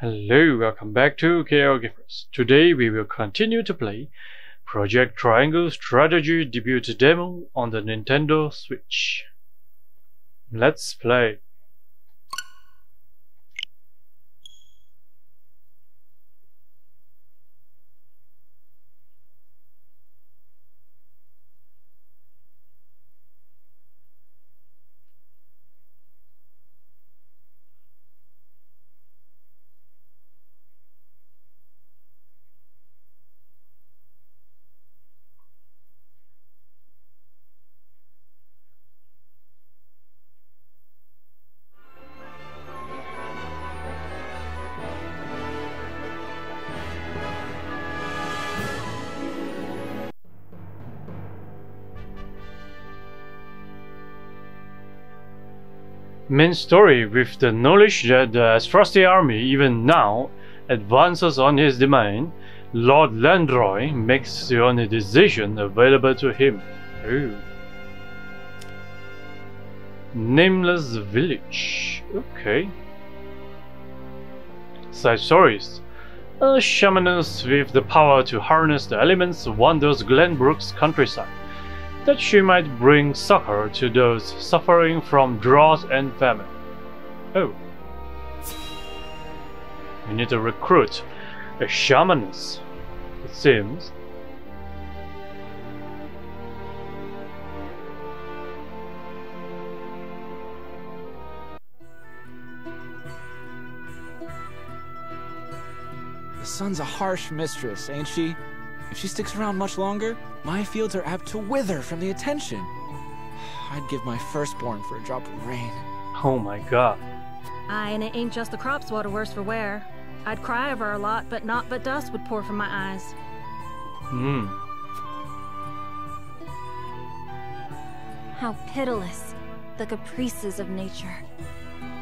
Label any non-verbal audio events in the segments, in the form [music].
Hello, welcome back to KL. Today we will continue to play Project Triangle Strategy debut demo on the Nintendo Switch. Let's play. Main story with the knowledge that the Aesfrosti army even now advances on his domain, Lord Landroi makes the only decision available to him. Ooh. Nameless Village. Okay. Side stories. A shamaness with the power to harness the elements wanders Glenbrook's countryside that she might bring succor to those suffering from drought and famine. Oh. We need to recruit a shamaness, it seems. The sun's a harsh mistress, ain't she? If she sticks around much longer, my fields are apt to wither from the attention. I'd give my firstborn for a drop of rain. Oh my god. Aye, and it ain't just the crops what are worse for wear. I'd cry over a lot, but not but dust would pour from my eyes. Hmm. How pitiless, the caprices of nature.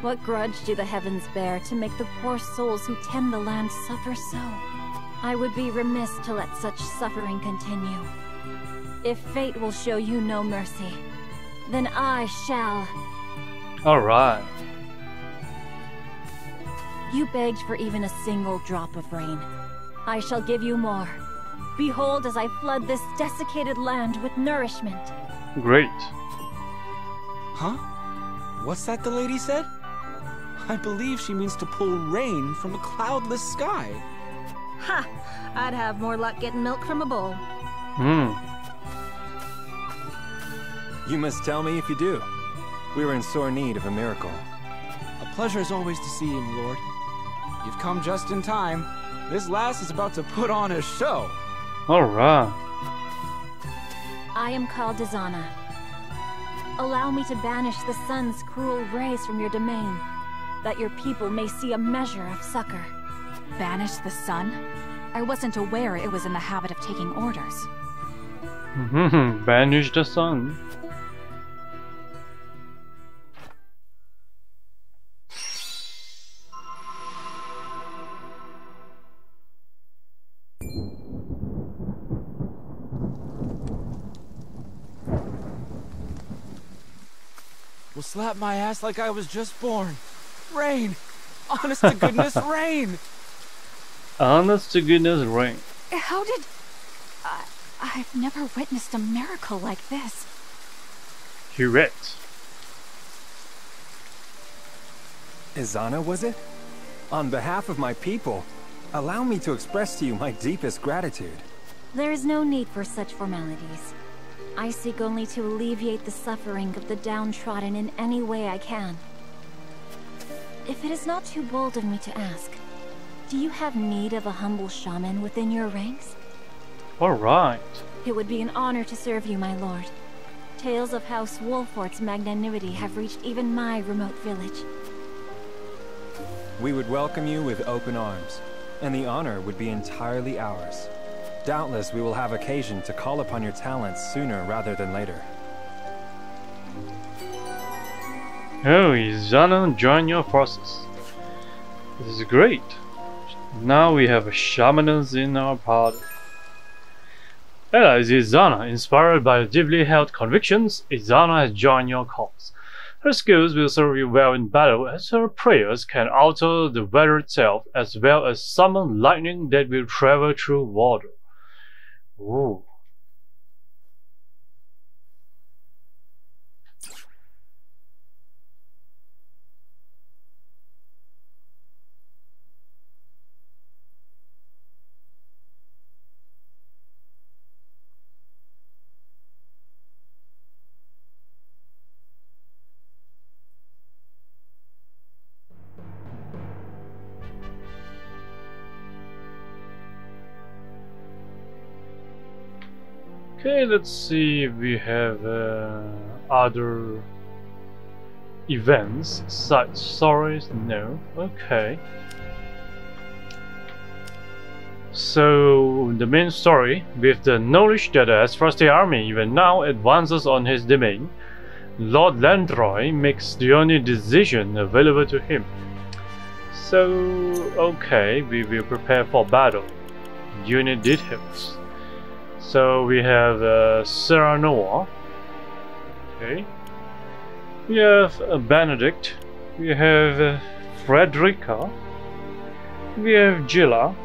What grudge do the heavens bear to make the poor souls who tend the land suffer so? I would be remiss to let such suffering continue. If fate will show you no mercy, then I shall. Alright. You begged for even a single drop of rain. I shall give you more. Behold as I flood this desiccated land with nourishment. Great. Huh? What's that the lady said? I believe she means to pull rain from a cloudless sky. Ha! I'd have more luck getting milk from a bull. Hmm. You must tell me if you do. We are in sore need of a miracle. A pleasure as always to see you, my lord. You've come just in time. This lass is about to put on a show. Alright. I am called Dizana. Allow me to banish the sun's cruel rays from your domain, that your people may see a measure of succor. Banish the sun? I wasn't aware it was in the habit of taking orders. Hmm. [laughs] Banish the sun. Will slap my ass like I was just born. Rain! Honest to goodness, [laughs] rain! Honest to goodness rain. How did... I, I've never witnessed a miracle like this. Correct. Izana, was it? On behalf of my people, allow me to express to you my deepest gratitude. There is no need for such formalities. I seek only to alleviate the suffering of the downtrodden in any way I can. If it is not too bold of me to ask, do you have need of a humble shaman within your ranks? Alright. It would be an honor to serve you, my lord. Tales of House Wolffort's magnanimity have reached even my remote village. We would welcome you with open arms, and the honor would be entirely ours. Doubtless we will have occasion to call upon your talents sooner rather than later. Oh, Izana join your forces. This is great. Now we have a shamaness in our party. Ella is Izana. Inspired by deeply held convictions, Izana has joined your cause. Her skills will serve you well in battle, as her prayers can alter the weather itself, as well as summon lightning that will travel through water. Ooh. Let's see if we have uh, other events, side stories. No, okay. So, the main story, with the knowledge that the Aesfrosti army even now advances on his domain, Lord Landroi makes the only decision available to him. So, okay, we will prepare for battle. Unit details. So we have uh, Noah. Okay. We have uh, Benedict. We have uh, Frederica. We have Geela.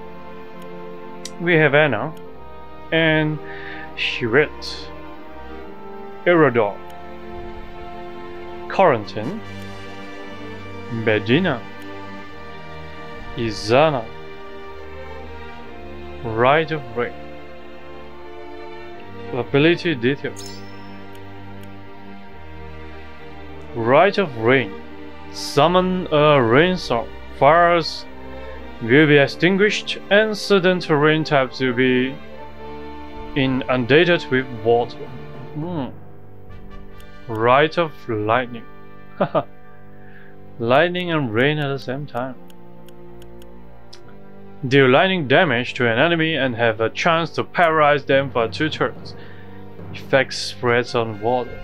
We have Anna. And Shiret. Erador. Corentin. Medina. Izana. Rite of Rain. Ability details. Rite of Rain. Summon a rainstorm. Fires will be extinguished and certain terrain types will be inundated with water. Hmm. Of Lightning. [laughs] lightning and rain at the same time. Deal lightning damage to an enemy and have a chance to paralyze them for two turns. Effect spreads on water.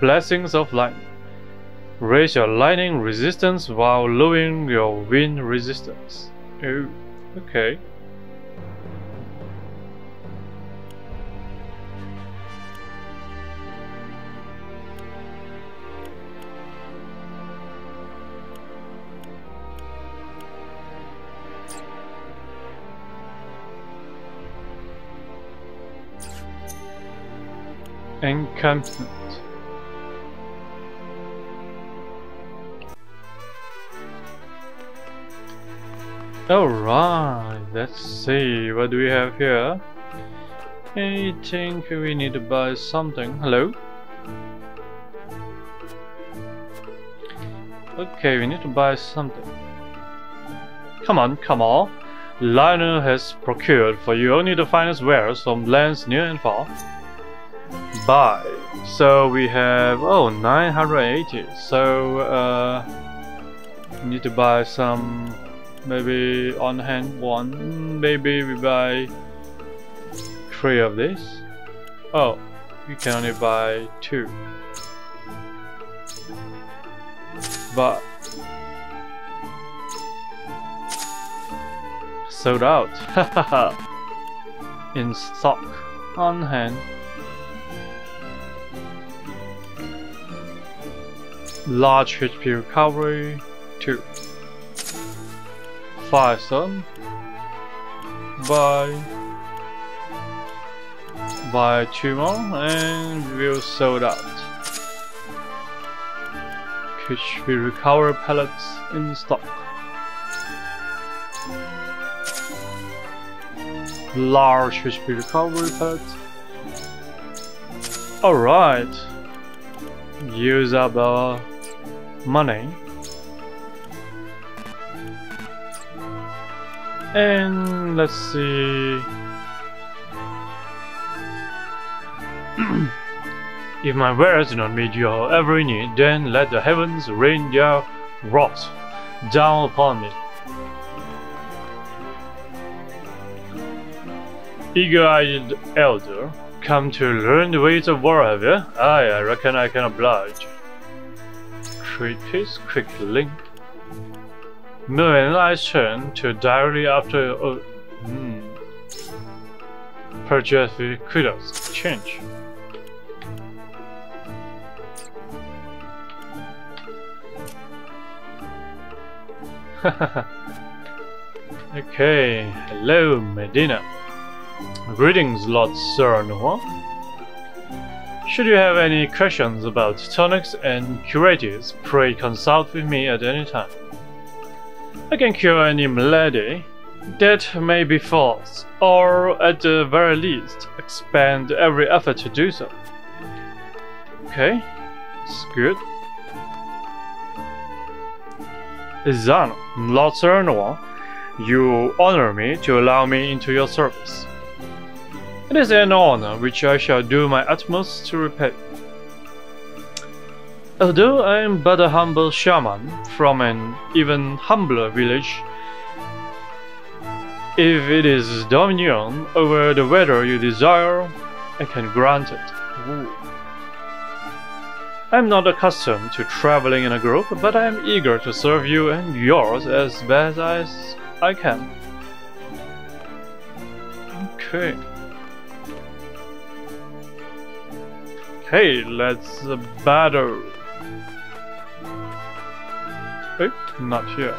Blessings of Lightning. Raise your lightning resistance while lowering your wind resistance. Oh, okay. Encampment. Alright, let's see, what do we have here? I think we need to buy something. Hello? Okay, we need to buy something. Come on, come on. Lionel has procured for you only the finest wares from lands near and far buy. So we have oh 980. So uh, need to buy some maybe on hand one. Maybe we buy three of these. Oh, we can only buy two. But sold out. [laughs] In stock on hand. Large HP recovery, 2. 5 stun. Buy. Buy 2 more and we'll sold out. HP recovery pellets in stock. Large HP recovery pellets. Alright. Use up our money. And let's see. [clears throat] if my wares do not meet your every need, then let the heavens rain their wrath down upon me. Eager-eyed elder, come to learn the ways of war, have you? Aye, I reckon I can oblige tree piece, quick link. Mirren and I to diary after uh, purchase the kudos, change. [laughs] okay, hello Medina. Greetings, Lord Serenoa. Should you have any questions about tonics and curatives, pray consult with me at any time. I can cure any malady that may be false, or at the very least, expend every effort to do so. Okay, it's good. Izana, Lord Serenoa, you honor me to allow me into your service. It is an honor which I shall do my utmost to repay. Although I am but a humble shaman from an even humbler village, if it is dominion over the weather you desire, I can grant it. Ooh. I'm not accustomed to traveling in a group, but I am eager to serve you and yours as best as I can. Okay. Okay, let's uh, battle. Wait, not here.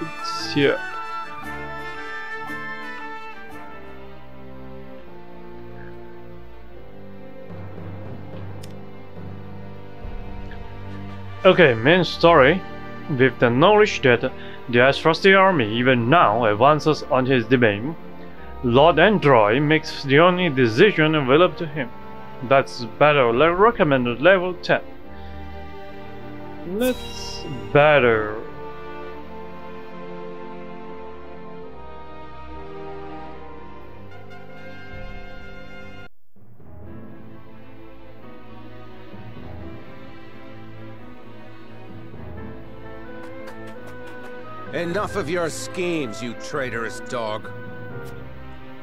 It's here. Okay, main story. With the knowledge that the Aesfrosti army even now advances on his domain, Lord Landroi makes the only decision available to him. That's battle level recommended level 10. Let's battle. Enough of your schemes, you traitorous dog.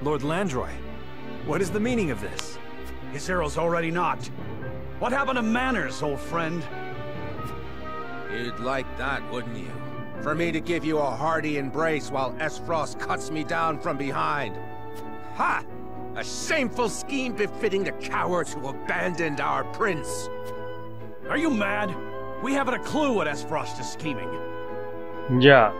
Lord Landroi, what is the meaning of this? His arrow's already knocked. What happened to manners, old friend? You'd like that, wouldn't you? For me to give you a hearty embrace while Aesfrost cuts me down from behind. Ha! A shameful scheme befitting the cowards who abandoned our prince. Are you mad? We haven't a clue what Aesfrost is scheming. Yeah,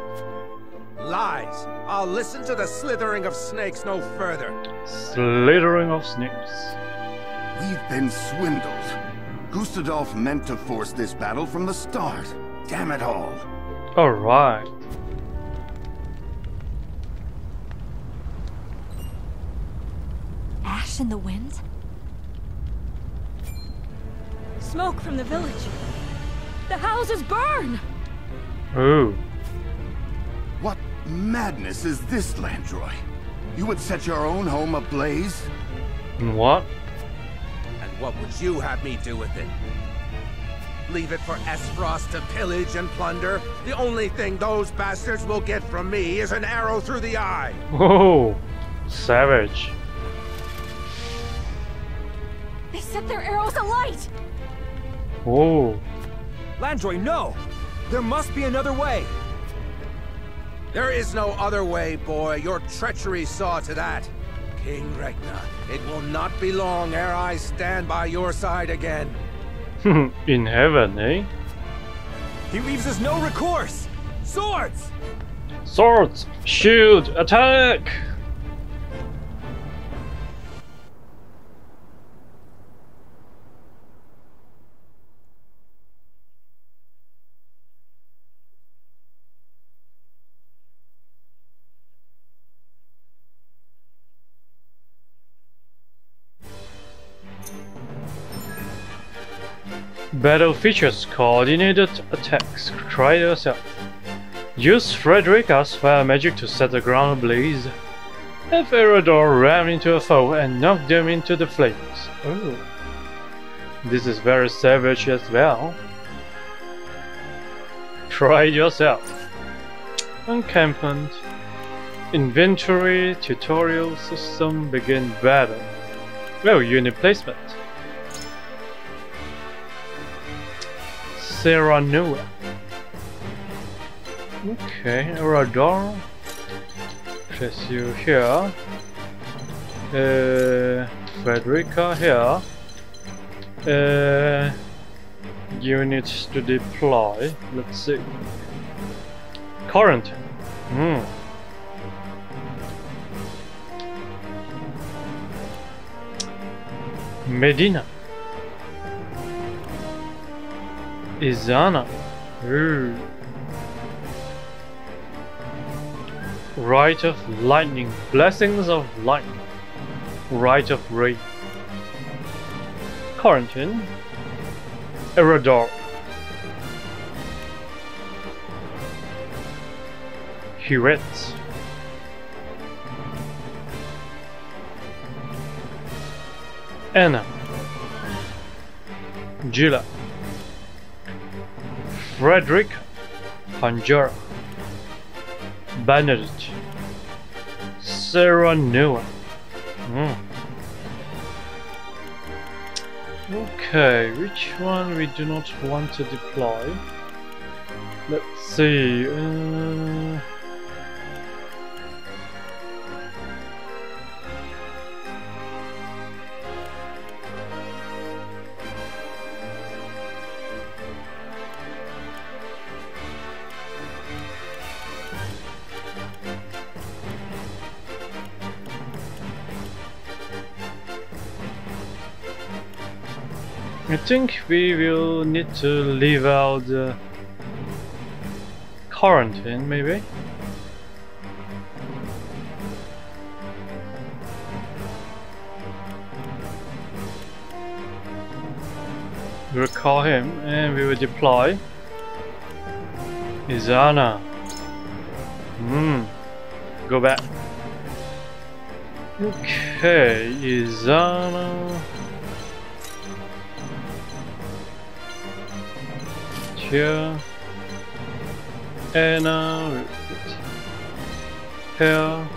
Lies. I'll listen to the slithering of snakes no further. slithering of snakes. We've been swindled. Gustadolph meant to force this battle from the start. Damn it all. Alright. Ash in the wind? Smoke from the village. The houses burn! Ooh. What madness is this, Landroi? You would set your own home ablaze? What? And what would you have me do with it? Leave it for Aesfrost to pillage and plunder? The only thing those bastards will get from me is an arrow through the eye. Oh, savage. They set their arrows alight! Oh, Landroi, no! There must be another way! There is no other way, boy. Your treachery saw to that. King Regna, it will not be long ere I stand by your side again. [laughs] in heaven, eh? He leaves us no recourse! Swords! Swords, shield, attack! Battle features coordinated attacks. Try it yourself. Use Frederica's fire magic to set the ground ablaze. Have Erador ram into a foe and knock them into the flames. Oh. This is very savage as well. Try it yourself. Encampment. Inventory tutorial system begin battle. Oh, unit placement. Serenoa. Okay, radar. Place you here. Uh, Frederica here. Uh, units to deploy. Let's see. Current. Hmm. Medina. Izana. Rite of Lightning. Blessings of Lightning. Rite of Rain. Corentin. Erador. Hughette. Anna. Geela. Frederick Panjara. Benedict. Serenoa. Mm. Okay, which one we do not want to deploy? Let's see. Uh... I think we will need to leave out the Corentin, maybe? We'll call him and we will deploy Izana. Hmm. Go back. Okay, Izana. Here and uh, here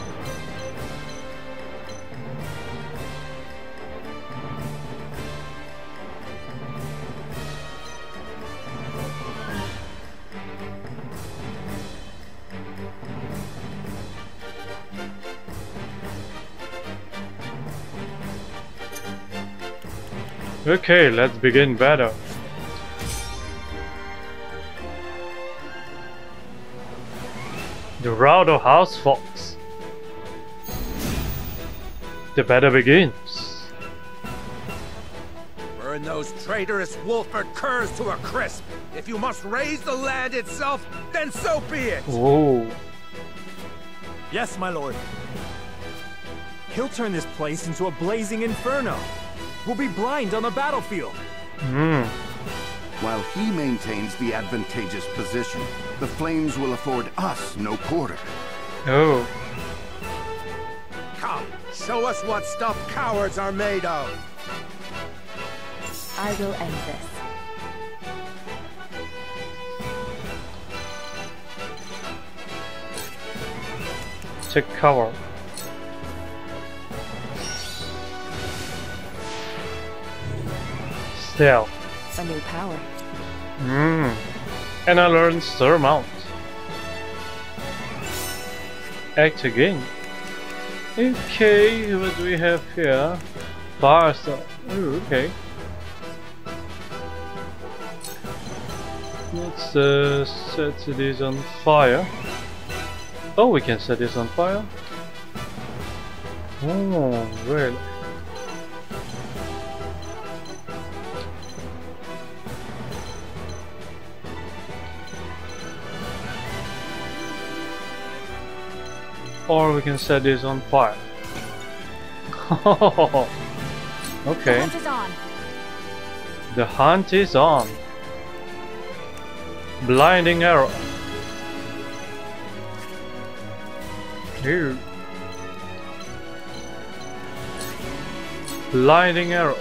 Okay, let's begin battle. The Raudo House Fox. The battle begins. Burn those traitorous Wolffort curs to a crisp. If you must raise the land itself, then so be it. Whoa. Yes, my lord. He'll turn this place into a blazing inferno. We'll be blind on the battlefield. Hmm. While he maintains the advantageous position, the flames will afford us no quarter. Oh. Come, show us what stuff cowards are made of. I will end this. Take cover. Stealth. A new power. Hmm. And I learned Surmount. Act again. Okay, what do we have here? Oh, okay. Let's uh, set this on fire. Oh, we can set this on fire? Oh, really? Or we can set this on fire. [laughs] okay. The hunt is on. The hunt is on. Blinding arrow. Here. Blinding arrow.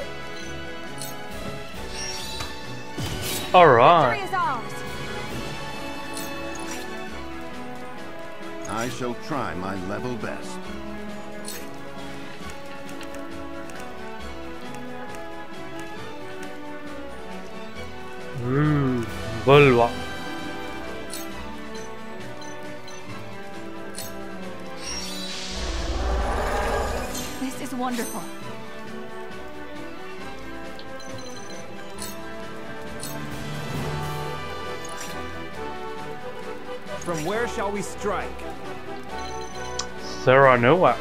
Alright. I shall try my level best. Hmm, Ooh, Volva. This is wonderful. From where shall we strike? Serenoa.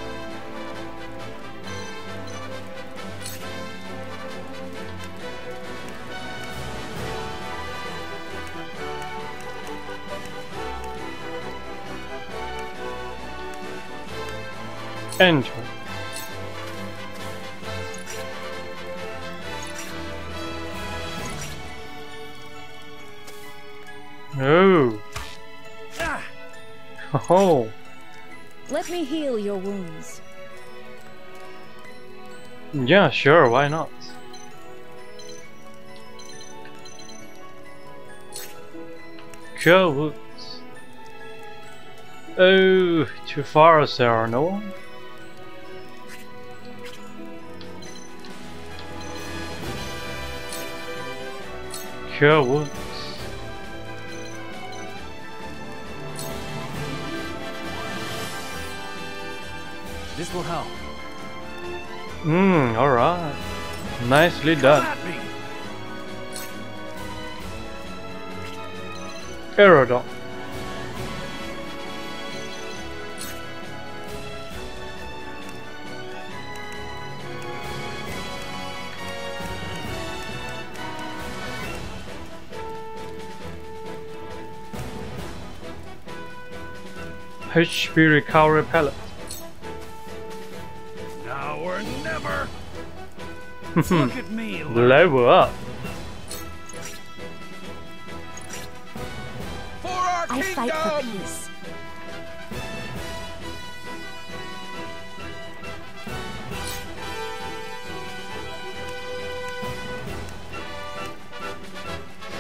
Enter. Oh. Let me heal your wounds. Yeah, sure, why not? Cure wounds. Oh, too far, Sarah, no? Cure wounds. This will help. Hmm, alright. Nicely done. Erador. HP recovery pellet. Look at me. Level up. For our I fight for peace.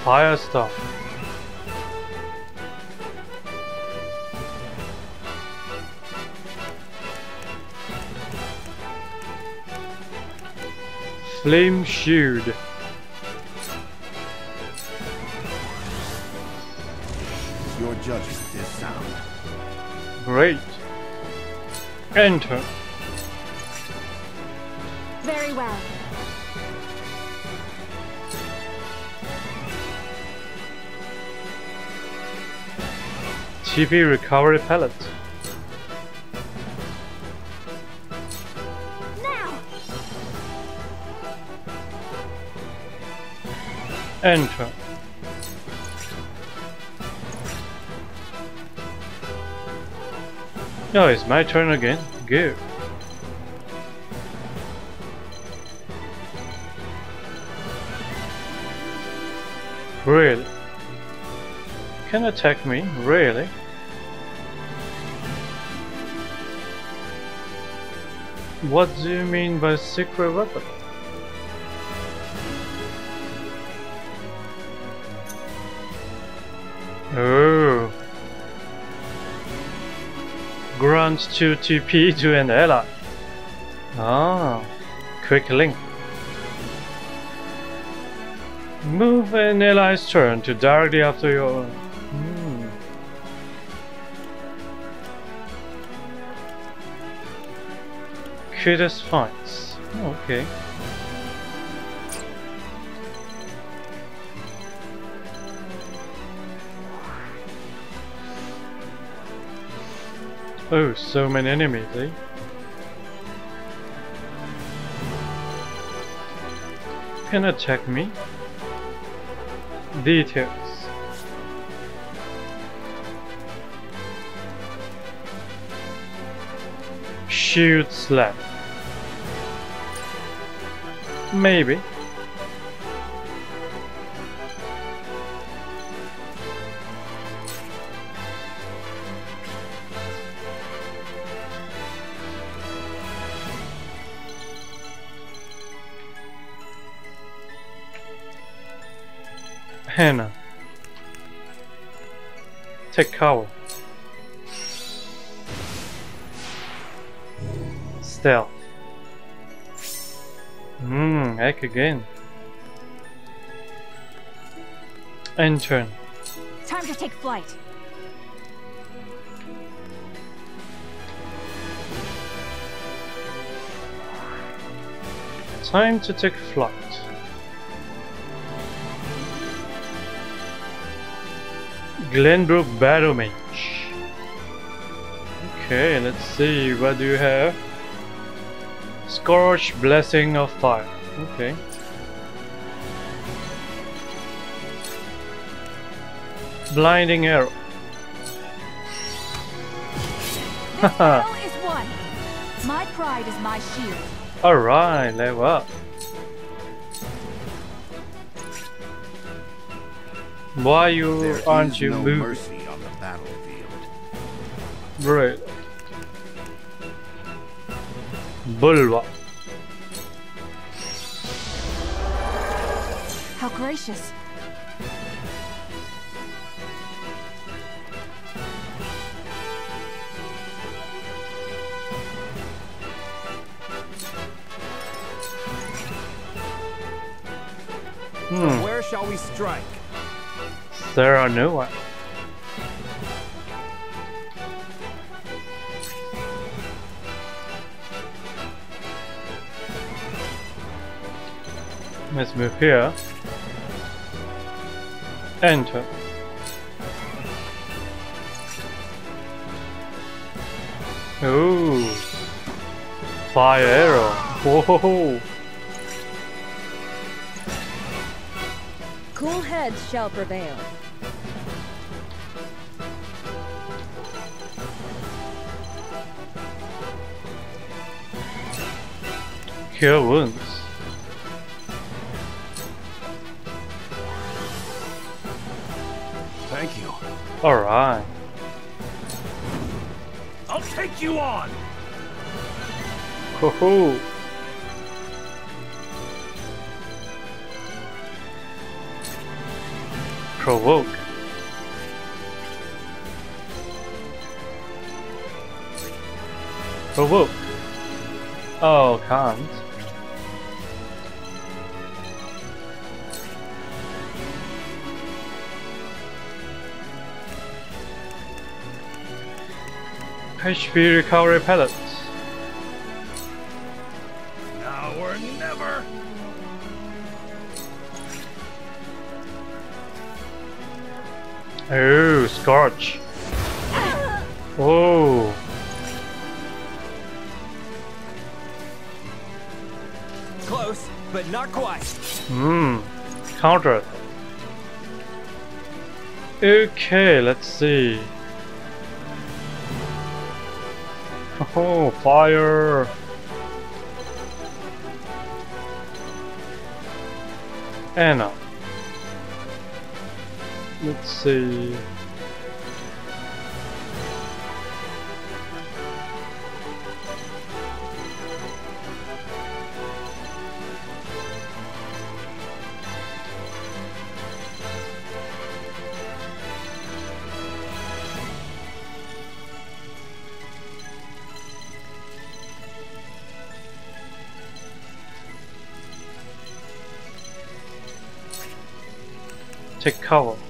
Fire stuff. Flame shield. Your judgment is sound. Great. Enter. Very well. TP recovery pellet. Enter. No, it's my turn again. Good. Really? Can attack me? Really? What do you mean by secret weapon? Grant 2 TP to an ally. Ah. Quick link. Move an ally's turn to directly after your. Hmm. Cutest fights. Okay. Oh, so many enemies, eh? Can attack me? Details. Shield slap. Maybe. Hannah. Take cover. Stealth. Hmm, heck again. And turn. Time to take flight. Time to take flight. Glenbrook Battle Mage. Okay, let's see, what do you have? Scorch Blessing of Fire. Okay. Blinding Arrow. This [laughs] battle is won. My pride is my shield. Alright, level up. Why you There aren't you no moving? mercy on the battlefield. Right. Bulwa. How gracious. Hmm, Where shall we strike? There are no one. Let's move here. Enter. Ooh. Fire arrow. Whoa. Heads shall prevail. Cure wounds. Thank you. Alright. I'll take you on! Ho ho. Provoke. Provoke. Oh, can't. HP recovery pellets. Now Oh, Scorch. Oh. Close, but not quite. Hmm. Counter. Okay, let's see. Oh, fire. Anna. See. Take cover.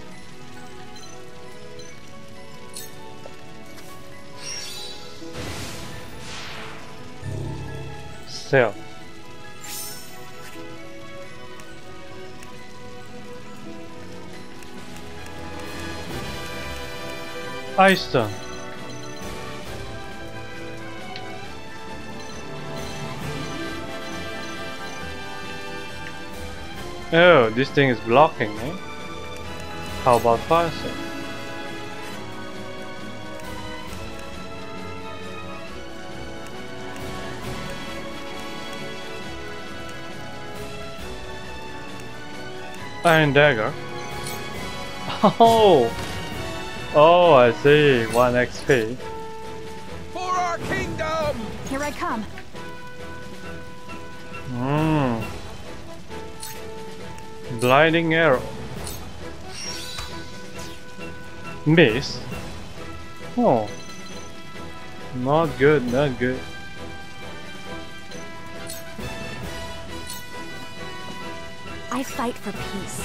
Sell. Ice. Oh, this thing is blocking me. How about fire Iron dagger. Oh, oh, I see. One XP. For our kingdom! Here I come. Hmm. Blinding arrow. Miss. Oh. Not good, not good. Fight for peace.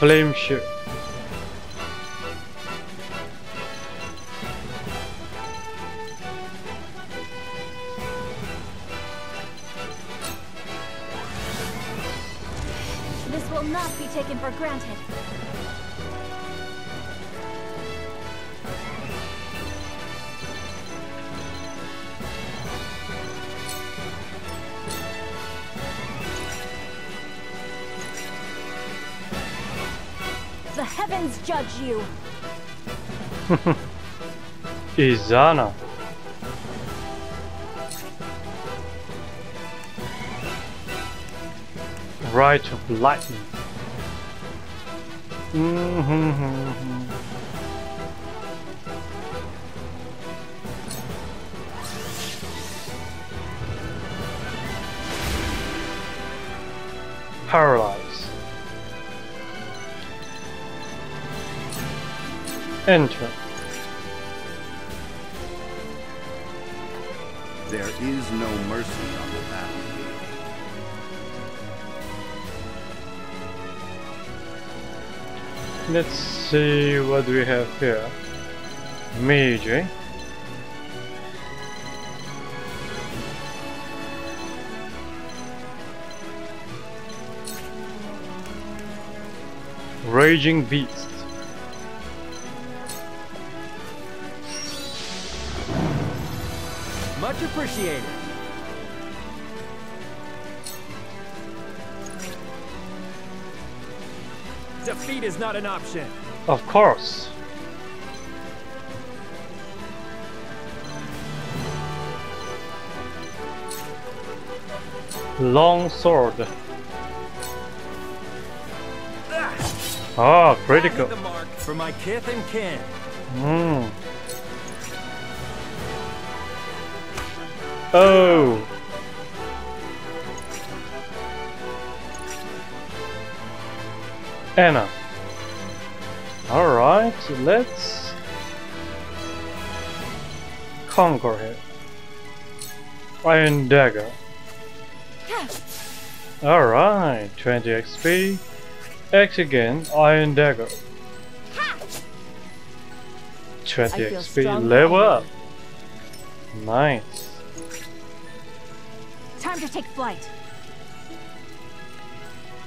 Flame shoot. Izana. Right of lightning. Mhm. Paralyze. Enter. Is no mercy on the battlefield. Let's see what we have here. Meiji. Raging Beast. Much appreciated. Defeat is not an option. Of course. Long sword. Ah, Hit critical. the mark for my kith and kin. Mm. Oh. Anna. Alright, let's conquer him. Iron Dagger. Alright, 20 XP. X again, Iron Dagger. 20 I feel XP, level up. Nice. Time to take flight.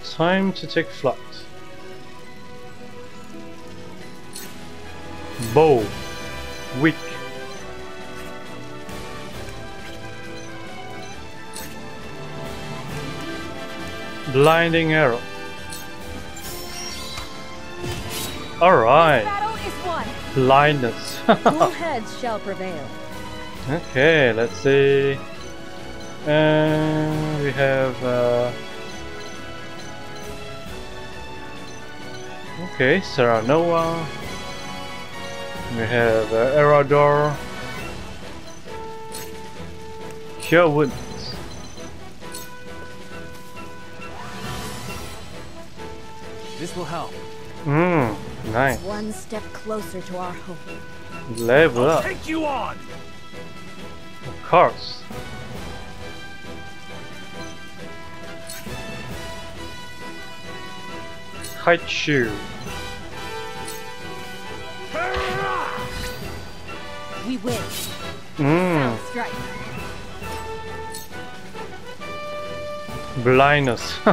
Time to take flight. Bow. Weak. Blinding arrow. Alright. Battle is won. Blindness. [laughs] Cool heads shall prevail. Okay, let's see. And we have. Uh... Okay, Serenoa. We have uh, Erador. Cure Wounds. This will help. Mmm, nice. One step closer to our hope. Level up, Take you on! of course. Haichu. We win. Mmm, Strike. blindness. [laughs]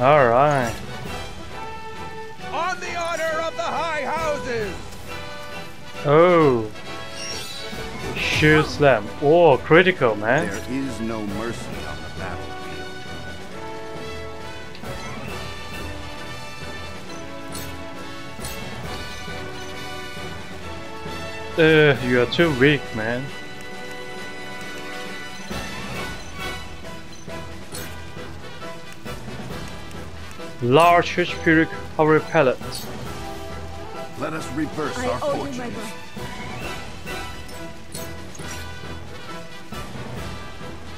Alright. On the honor of the high houses! Oh. Shield slam. Oh, critical, man. There is no mercy on the battlefield. Uh, you are too weak, man. Large HP recovery pellet. Let us reverse I our owe you my fortunes.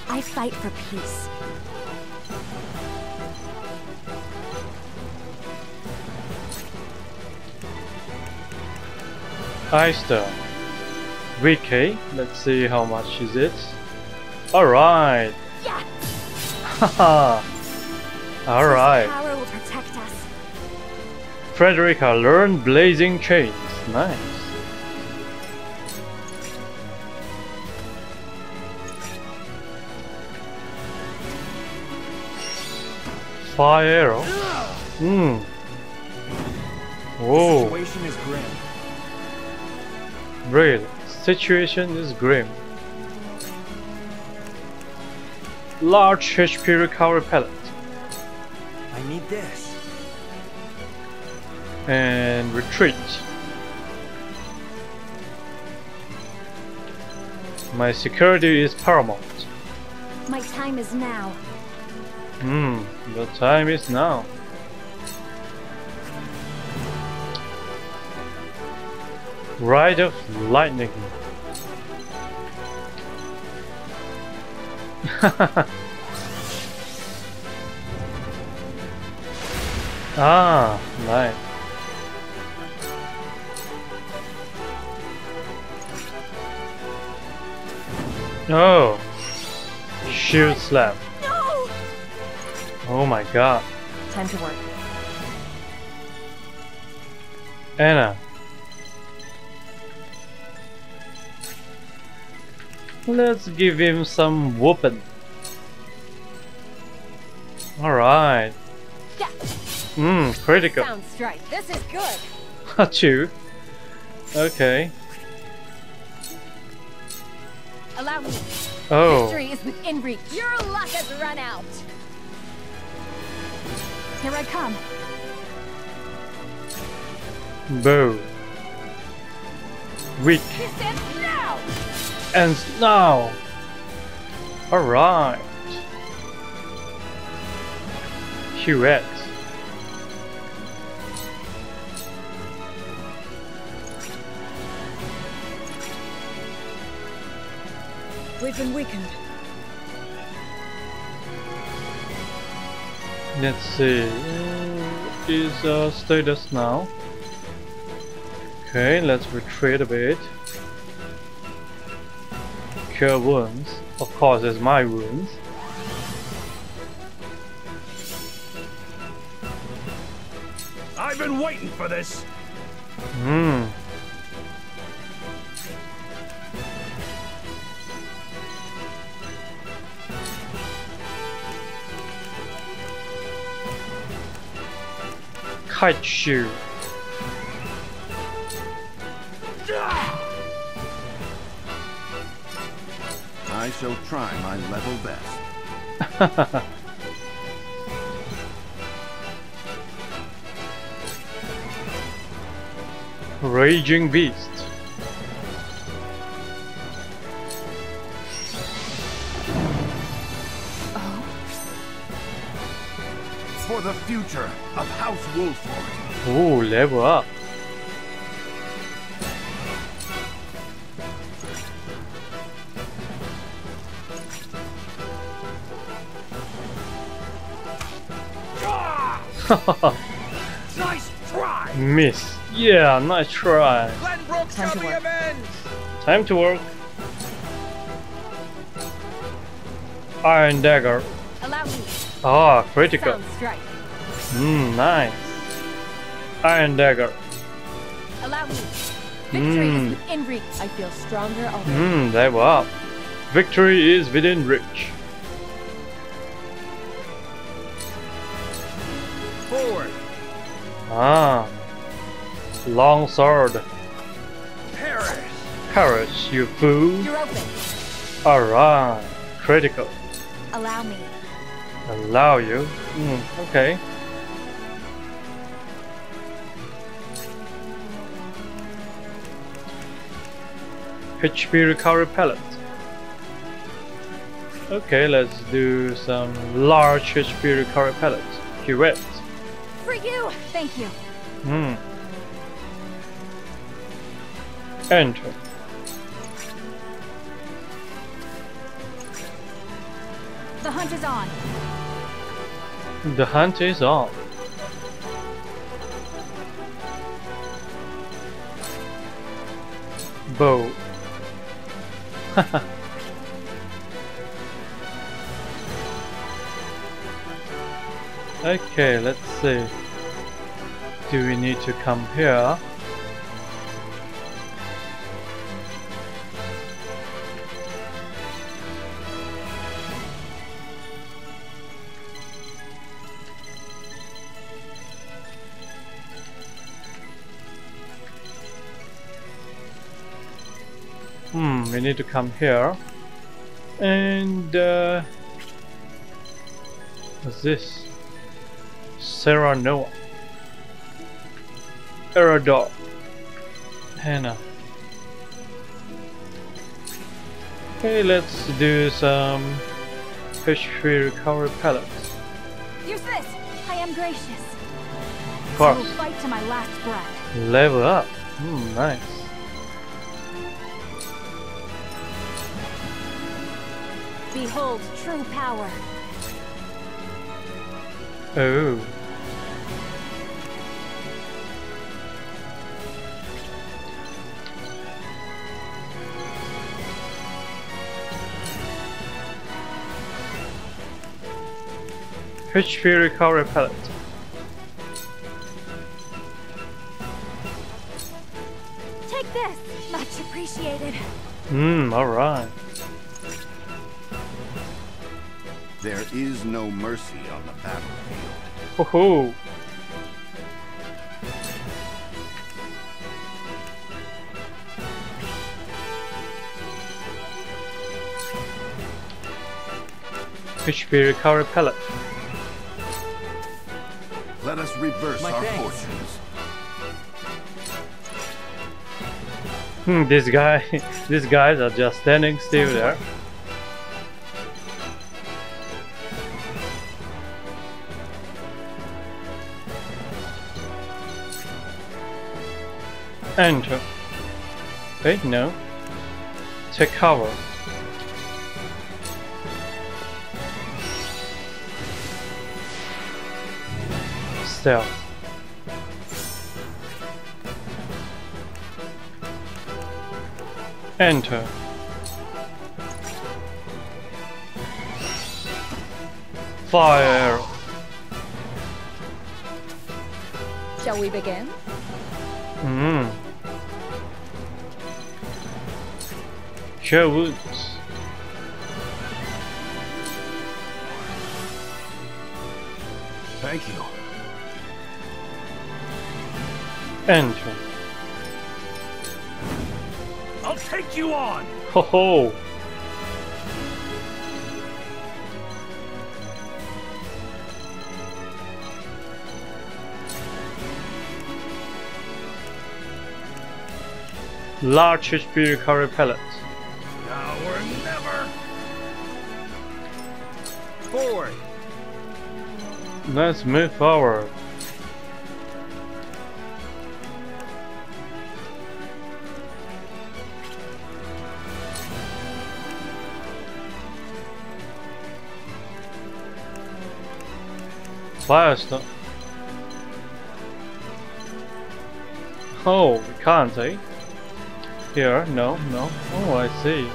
I fight for peace. Ice Stone. VK. Let's see how much is it. Alright. Yeah. [laughs] Haha. Alright. Power will protect us. Frederica learned Blazing Chains. Nice. Fire arrow. Hmm. Whoa. Situation is grim. Really, situation is grim. Large HP recovery pellet. I need this. And retreat. My security is paramount. My time is now. Hmm, the time is now. Ride of lightning. [laughs] ah, nice. Oh, shield slap. No! Oh my god. Time to work. Anna. Let's give him some whooping. Alright. Mmm, critical. Sound strike. This is good. Achoo. Okay. Allow me. Oh. Victory is within reach. Your luck has run out. Here I come. Bow. Weak. Ends now. And now. Alright. Hughette. We've been weakened. Let's see. Is uh, status now? Okay, let's retreat a bit. Cure wounds. Of course, it's my wounds. I've been waiting for this. Hmm. Kite shoe. Shall try my level best. [laughs] Raging beast. For the future of House Wolffort. Ooh, level up. Nice [laughs] try! Miss. Yeah, nice try. Glenbrook Time shall to be work. avenged! Time to work. Iron dagger. Allow me. Ah, critical. Mmm, nice. Iron dagger. Allow me. Victory Mm. is within reach. I feel stronger already. Mmm, level up. Victory is within reach. Ah. Long sword. Perish! Courage, you fool. You're open. Alright. Critical. Allow me. Allow you. Hmm, okay. HP recovery pellet. Okay, let's do some large HP recovery pellet. Curette. For you. Thank you. Hmm. Enter. The hunt is on. The hunt is on. Bow. [laughs] okay, let's see do we need to come here? Hmm, we need to come here. And uh, what's this? Serenoa. Erador. Hannah. Okay, let's do some HP recovery pellets. Use this! I am gracious. Of I will course. fight to my last breath. Level up. Hmm, nice. Behold true power. Oh. HP recovery pellet. Take this! Much appreciated. Hmm, alright. There is no mercy on the battlefield. Woohoo! HP recovery pellet. Let us reverse My our thanks. fortunes. Hmm, this guy, [laughs] these guys are just standing still there. Enter. Wait, no. Take cover. Enter. Fire. Shall we begin? Hmm. Sherwood. Thank Enter. I'll take you on! Ho ho. Large HP recovery pellet. Now or never! Forward! Let's move forward. Firestone. Oh, we can't, eh? Here, no, no. Oh, I see.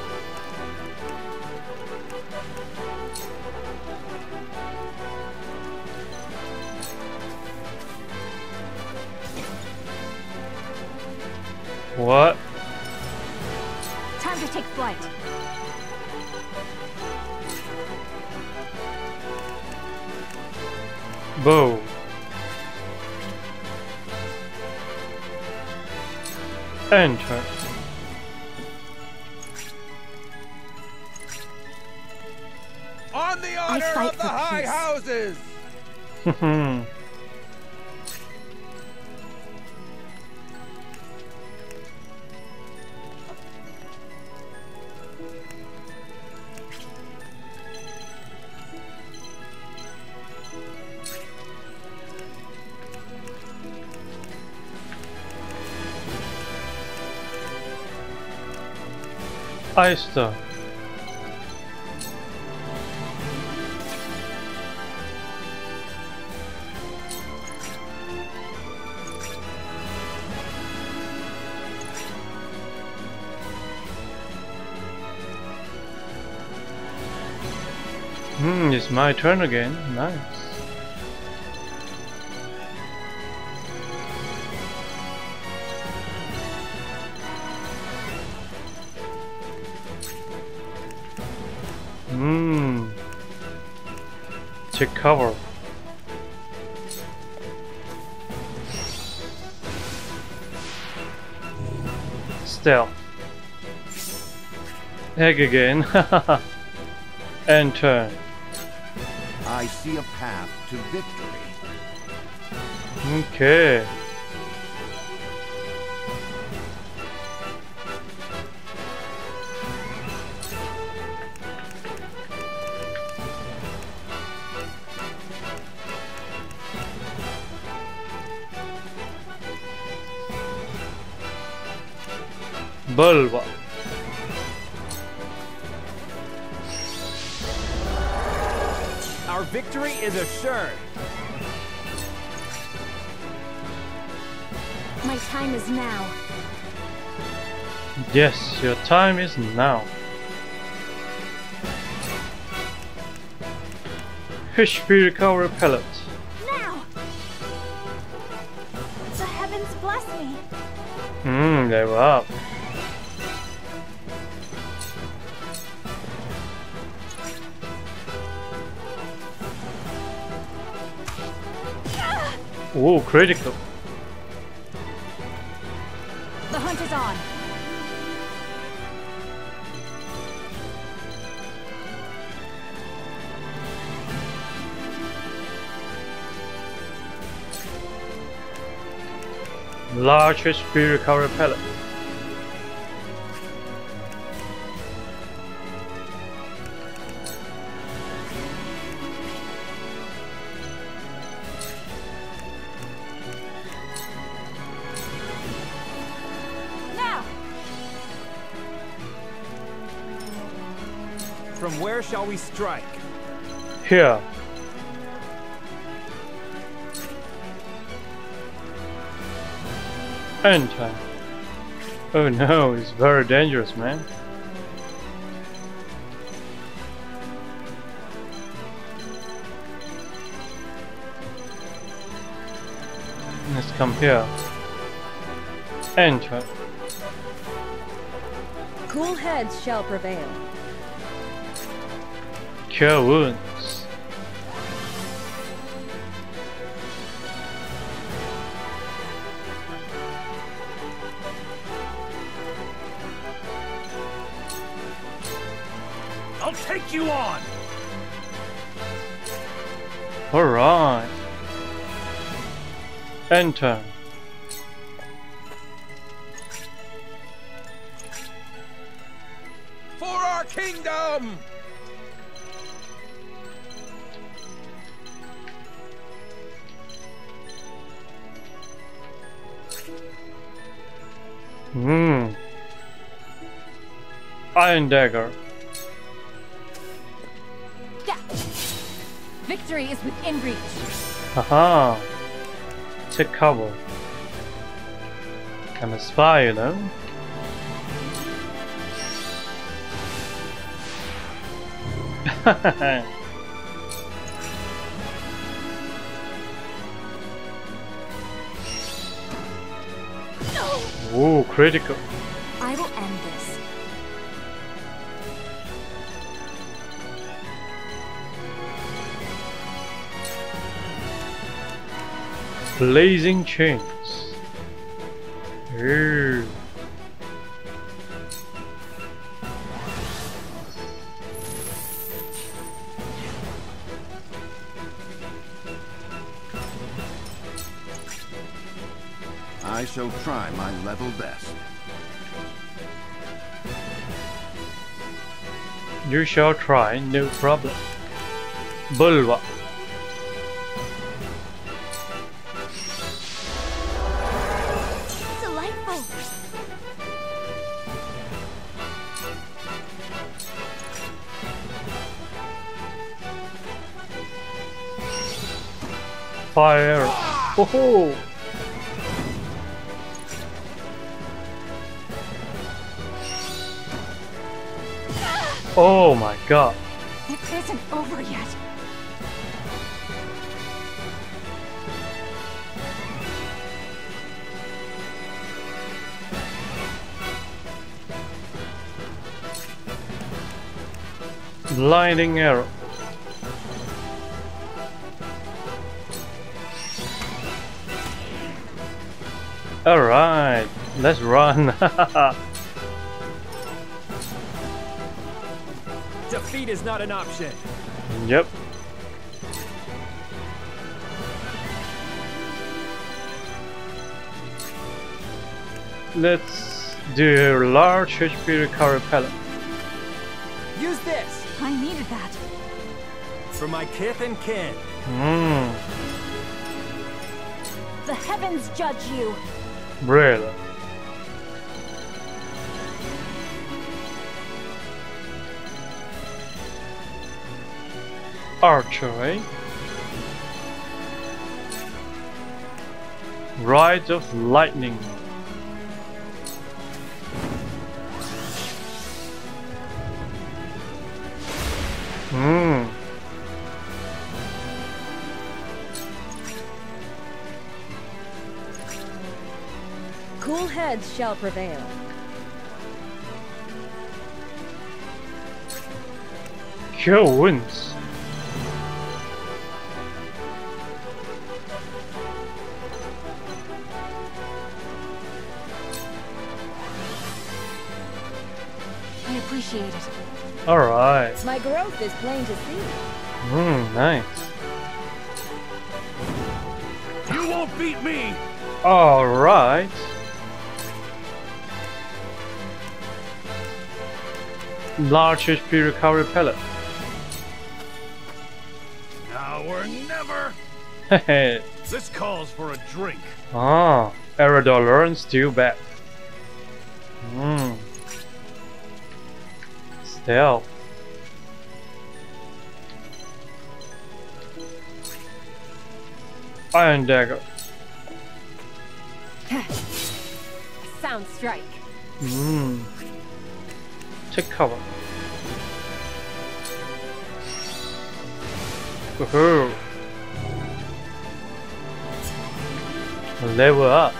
Hmm, it's my turn again. Nice. Take cover. Stealth. Egg again. [laughs] and turn. I see a path to victory. Okay. Bulwa. Our victory is assured. My time is now. Yes, your time is now. HP recovery pellet. Now! The heavens bless me. Hmm, level up. Ooh, critical. The hunt is on. Large HP recovery pellet. We strike? Here. Enter. Oh no, it's very dangerous, man. Let's come here. Enter. Cool heads shall prevail. Cure wounds. I'll take you on! Alright. Enter. Iron dagger. Victory is within reach. Haha. Take cover. I'm a spy, you [laughs] know. Ooh, critical. I will end this. Blazing chains. Ooh. I shall try my level best. You shall try, no problem. Bulwa. Fire. Woohoo! Oh my god. It isn't over yet. Blinding arrow. Alright, let's run. [laughs] Defeat is not an option. Yep. Let's do a large HP recovery pellet. Use this! I needed that. For my kith and kin. Mmm, The heavens judge you. Really? Archery. Ride of Lightning. Shall prevail. Cure wounds. I appreciate it. Alright. My growth is plain to see. Hmm, nice. You won't beat me! Alright. Large HP recovery pellet. Now or never! Hehe. [laughs] This calls for a drink. ah, Erador learns still bad. Hmm. Stealth. Iron dagger. [laughs] Sound strike. Hmm. Take cover. Woohoo! Level up.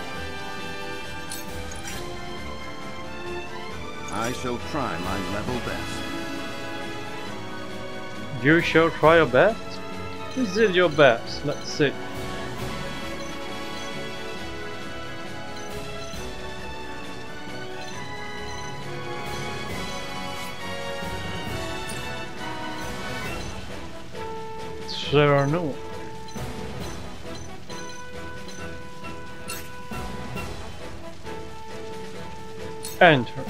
I shall try my level best. You shall try your best? Is it your best? Let's see. Sure no. Enter.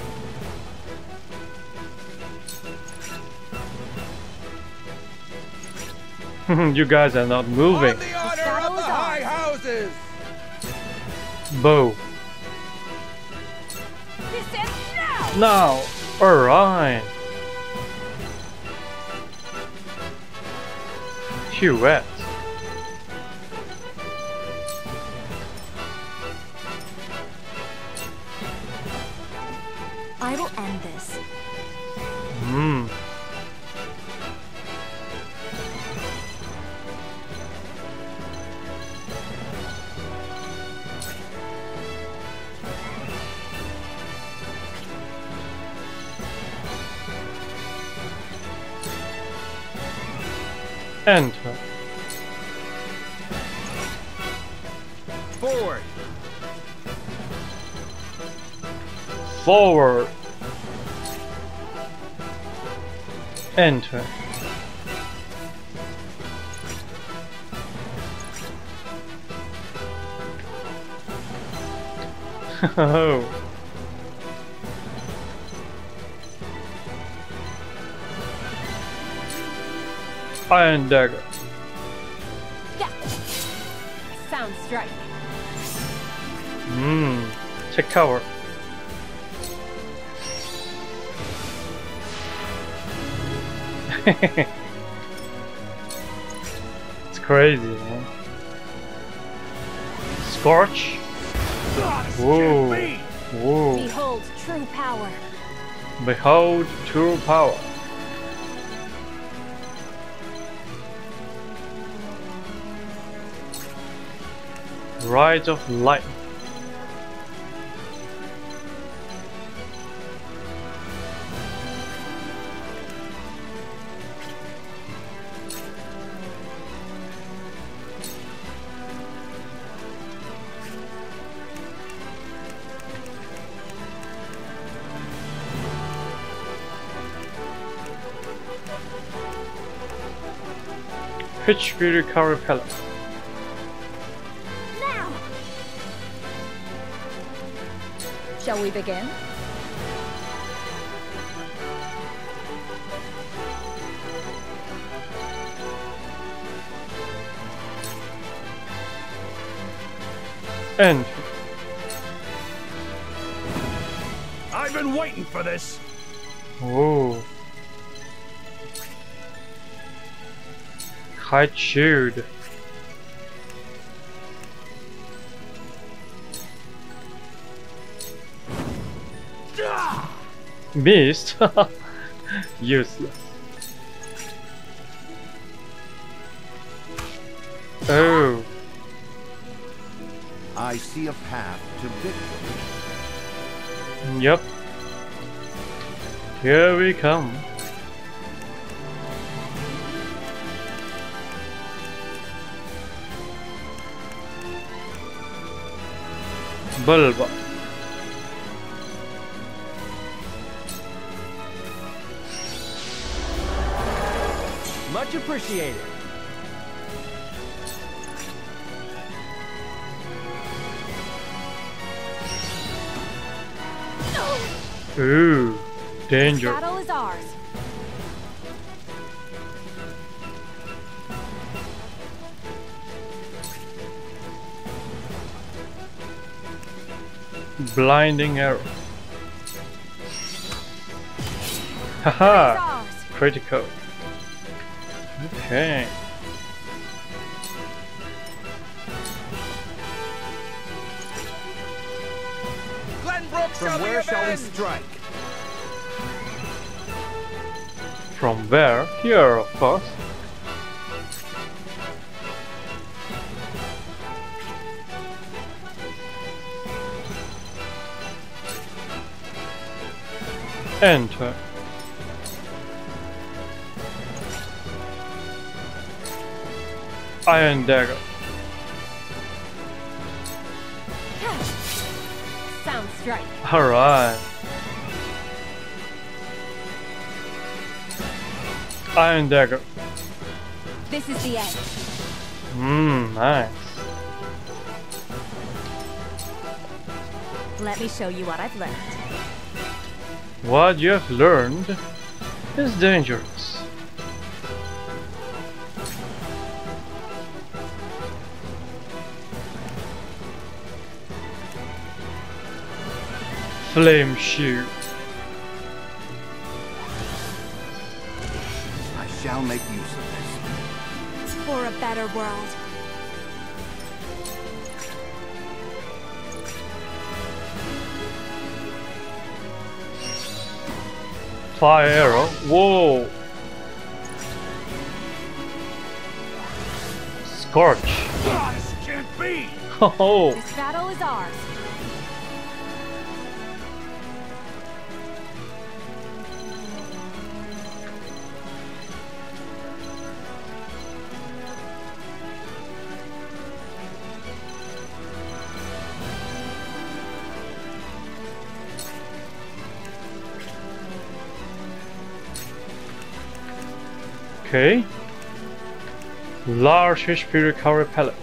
[laughs] you guys are not moving. On the honor of the high houses! Bow. This ends now! Now, alright. Duet. Iron dagger. Yeah. Sound strike. Mmm. Take cover. [laughs] it's crazy, man. Scorch. Whoa. Whoa. Behold true power. Behold true power. Ride of Light. Pitch Speeder Pellet. Shall we begin? And I've been waiting for this. oh, kite Missed. [laughs] Useless. Oh, I see a path to victory. yep. Here we come. Bulba. Much appreciated. Ooh, This danger. battle is ours. Blinding arrow. Haha! Critical. Okay. Glenbrook From shall where shall we strike? From where? Here, of course. Enter. Iron Dagger. Sound strike. Alright. Iron Dagger. This is the end. Mmm, nice. Let me show you what I've learned. What you have learned is dangerous. Flame shoot. I shall make use of this. For a better world. Fire arrow. Whoa. Scorch. This can't be! [laughs] Oh. This battle is ours. Okay. Large HP recovery pellet.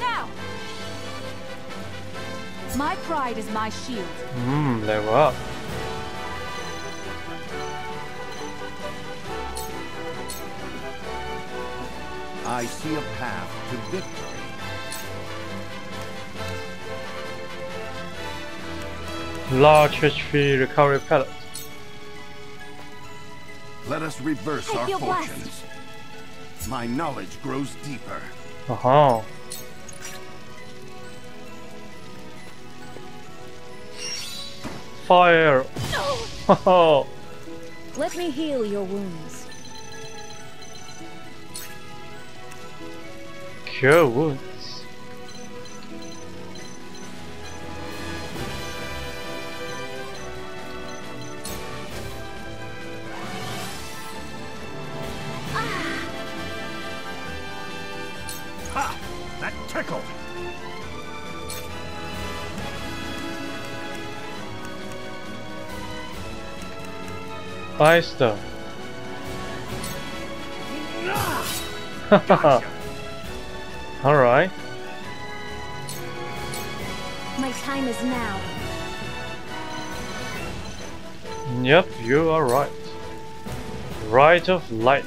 Now! My pride is my shield. Mmm, level up. I see a path to victory. Large HP recovery pellet. Let us reverse I our feel blessed. fortunes. My knowledge grows deeper. Uh-huh. Fire. Oh. [laughs] Let me heal your wounds. Cure wounds. tickled. Buy stuff. Gotcha. [laughs] All right. My time is now. Yep, you are right. Right of light.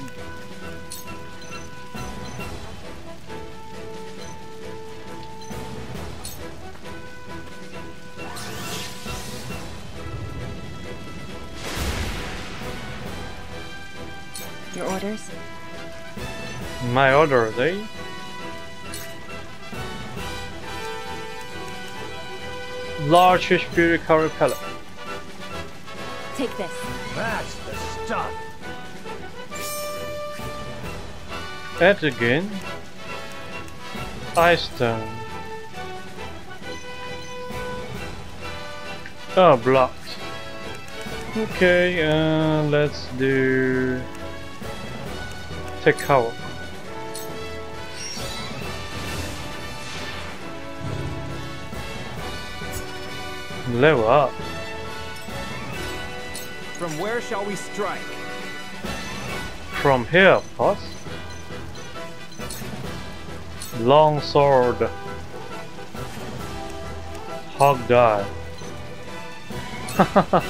My orders, eh? Large HP recovery pellet. Take this. That's the stuff. Add again. Ice stone. Oh, blocked. Okay, uh, let's do. Take cover. Level up. From where shall we strike? From here, of course. Long sword. Hog die. [laughs]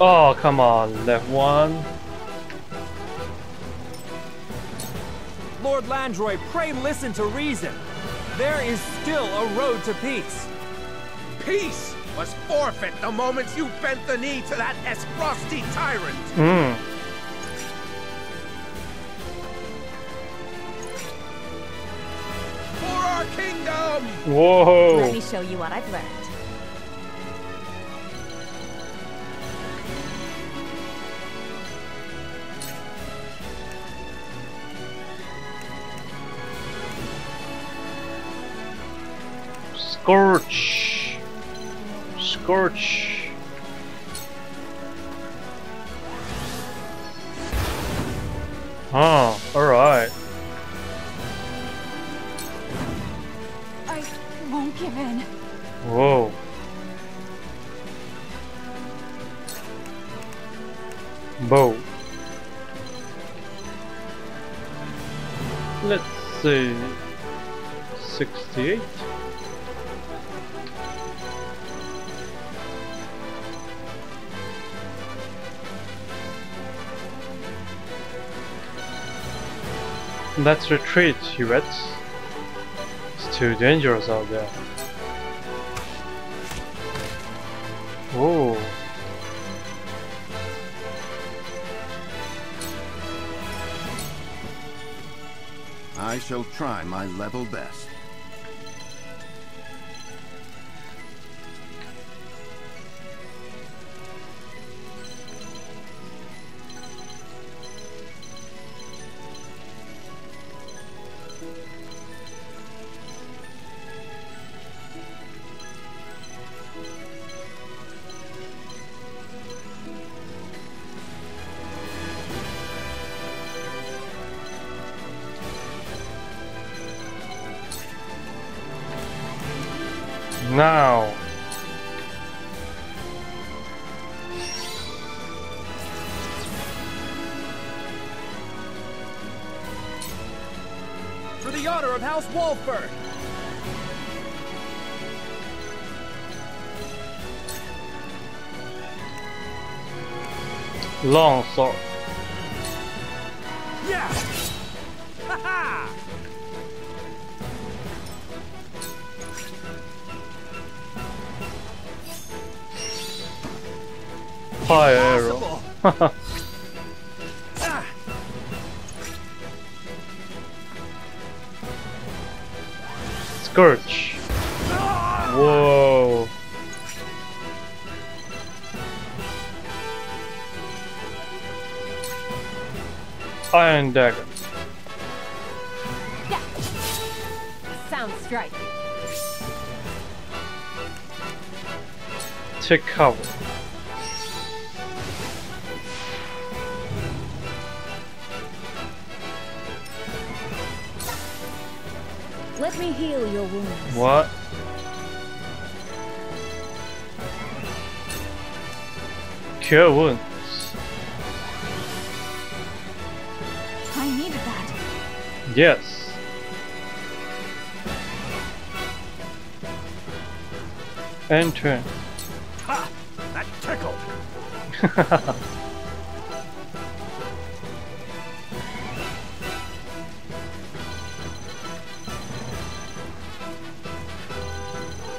oh, come on, left one. Lord Landroi, pray listen to reason. There is still a road to peace. Peace was forfeit the moment you bent the knee to that Aesfrosti tyrant. Hmm. For our kingdom! Whoa. Let me show you what I've learned. Scorch. Scorch. Oh, alright. I won't give in. Whoa. Bow. Let's see. 68. Let's retreat, Hewitts. It's too dangerous out there. Oh. I shall try my level best. And turn. Ha! That tickled! [laughs]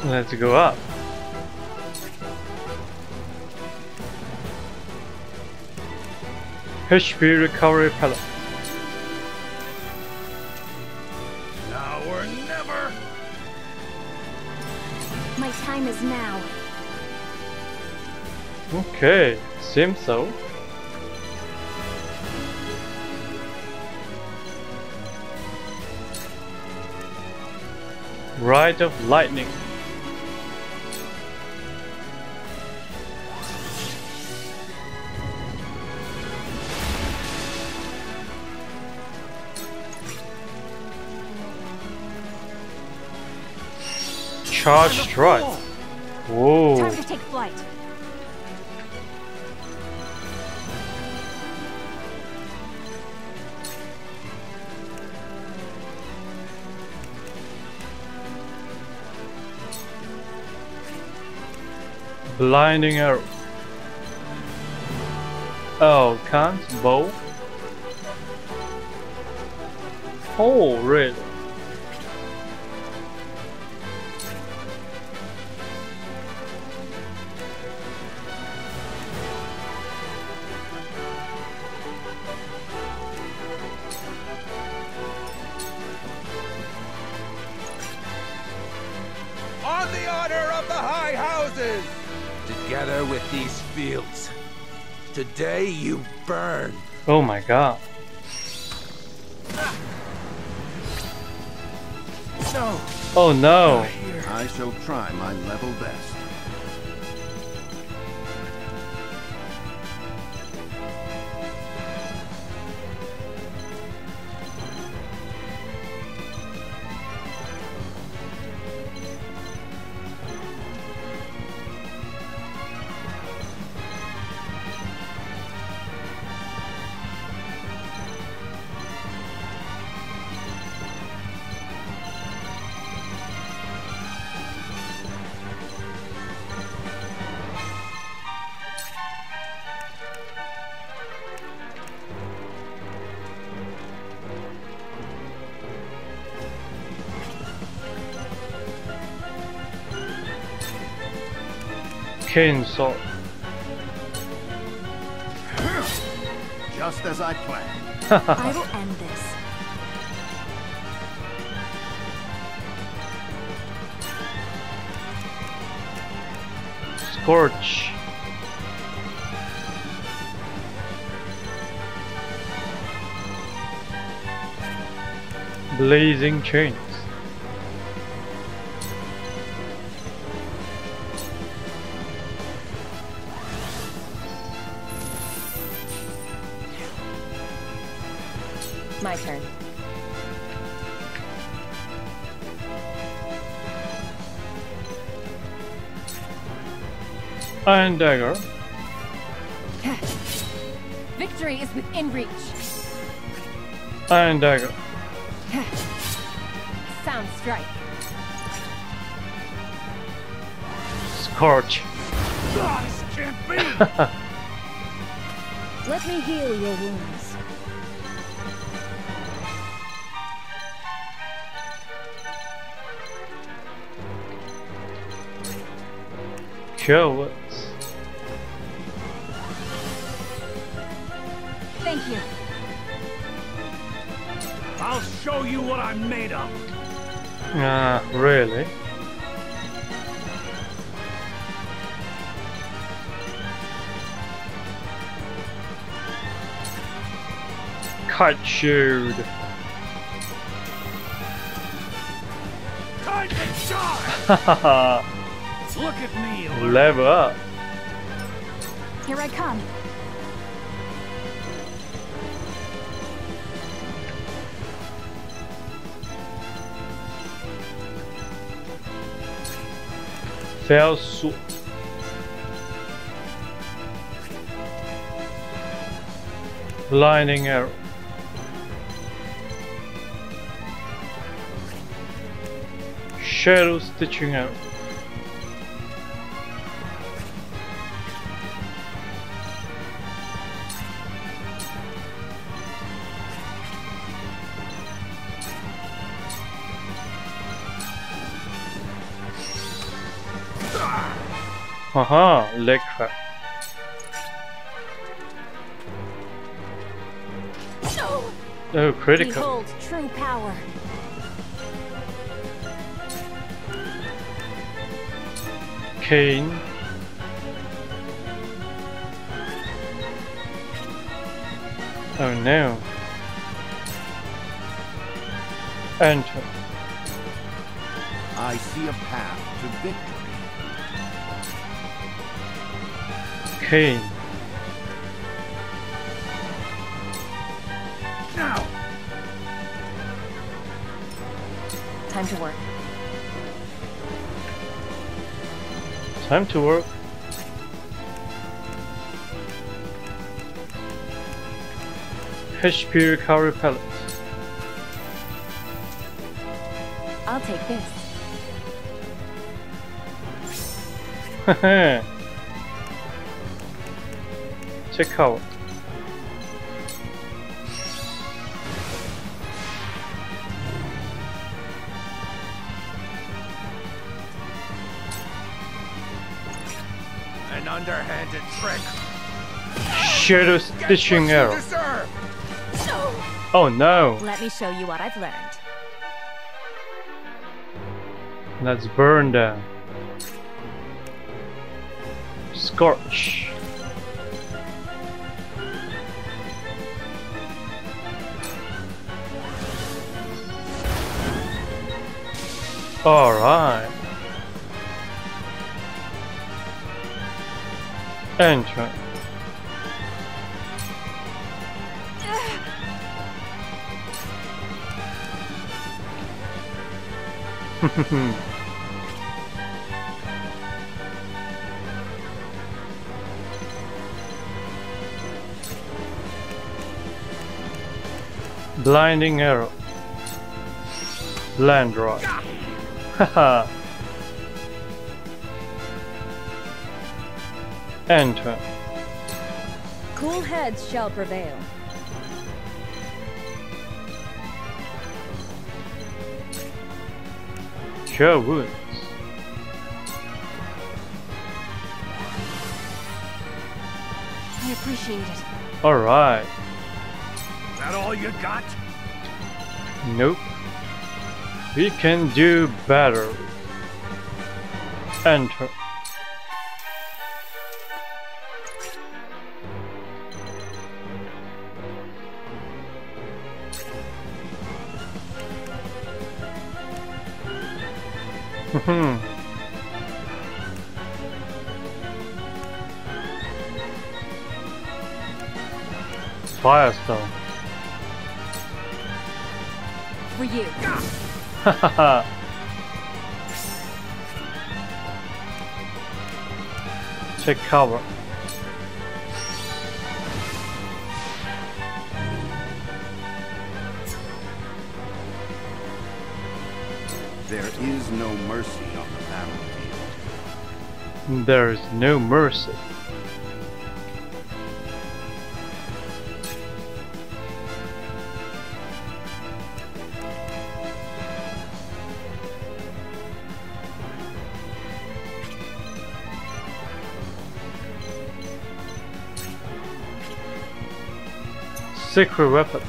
Let's go up. HP recovery pellet. Now. Okay, seems so. Rite of Lightning. Charge Strike. Whoa. Time to take flight. Blinding arrow. Oh, can't bow? Oh, really? Today you burn. Oh my god. No! Oh no. I shall try my level best. Cane sword. [laughs] Just as I planned. [laughs] I will end this. Scorch. Blazing chains. Iron dagger. [laughs] Victory is within reach. Iron dagger. [laughs] Sound strike. Scorch. This can't be! Let me heal your wounds. Cure I'm made of! Ah, really? Cut shield. Time to charge! [laughs] Hahaha. Look at me, Alert. Level up. Here I come. Celso Lining error. Shadow stitching out. Haha, leg trap. Oh, critical. Behold true power. Kane. Oh no. Enter. I see a path to victory. Kane. Now! Time to work. Time to work. HP recovery pellet. I'll take this. [laughs] Check out. An underhanded trick. Shadow stitching Get you arrow. Oh no! Let me show you what I've learned. Let's burn down. Scorch. Alright. Enter. [laughs] Blinding arrow. Land rock. Haha. [laughs] Enter. Cool heads shall prevail. Sure would. I appreciate it. Alright. Is That all you got? Nope. We can do better. Enter. [laughs] Take cover. There is no mercy on the battlefield. There is no mercy. Secret weapon.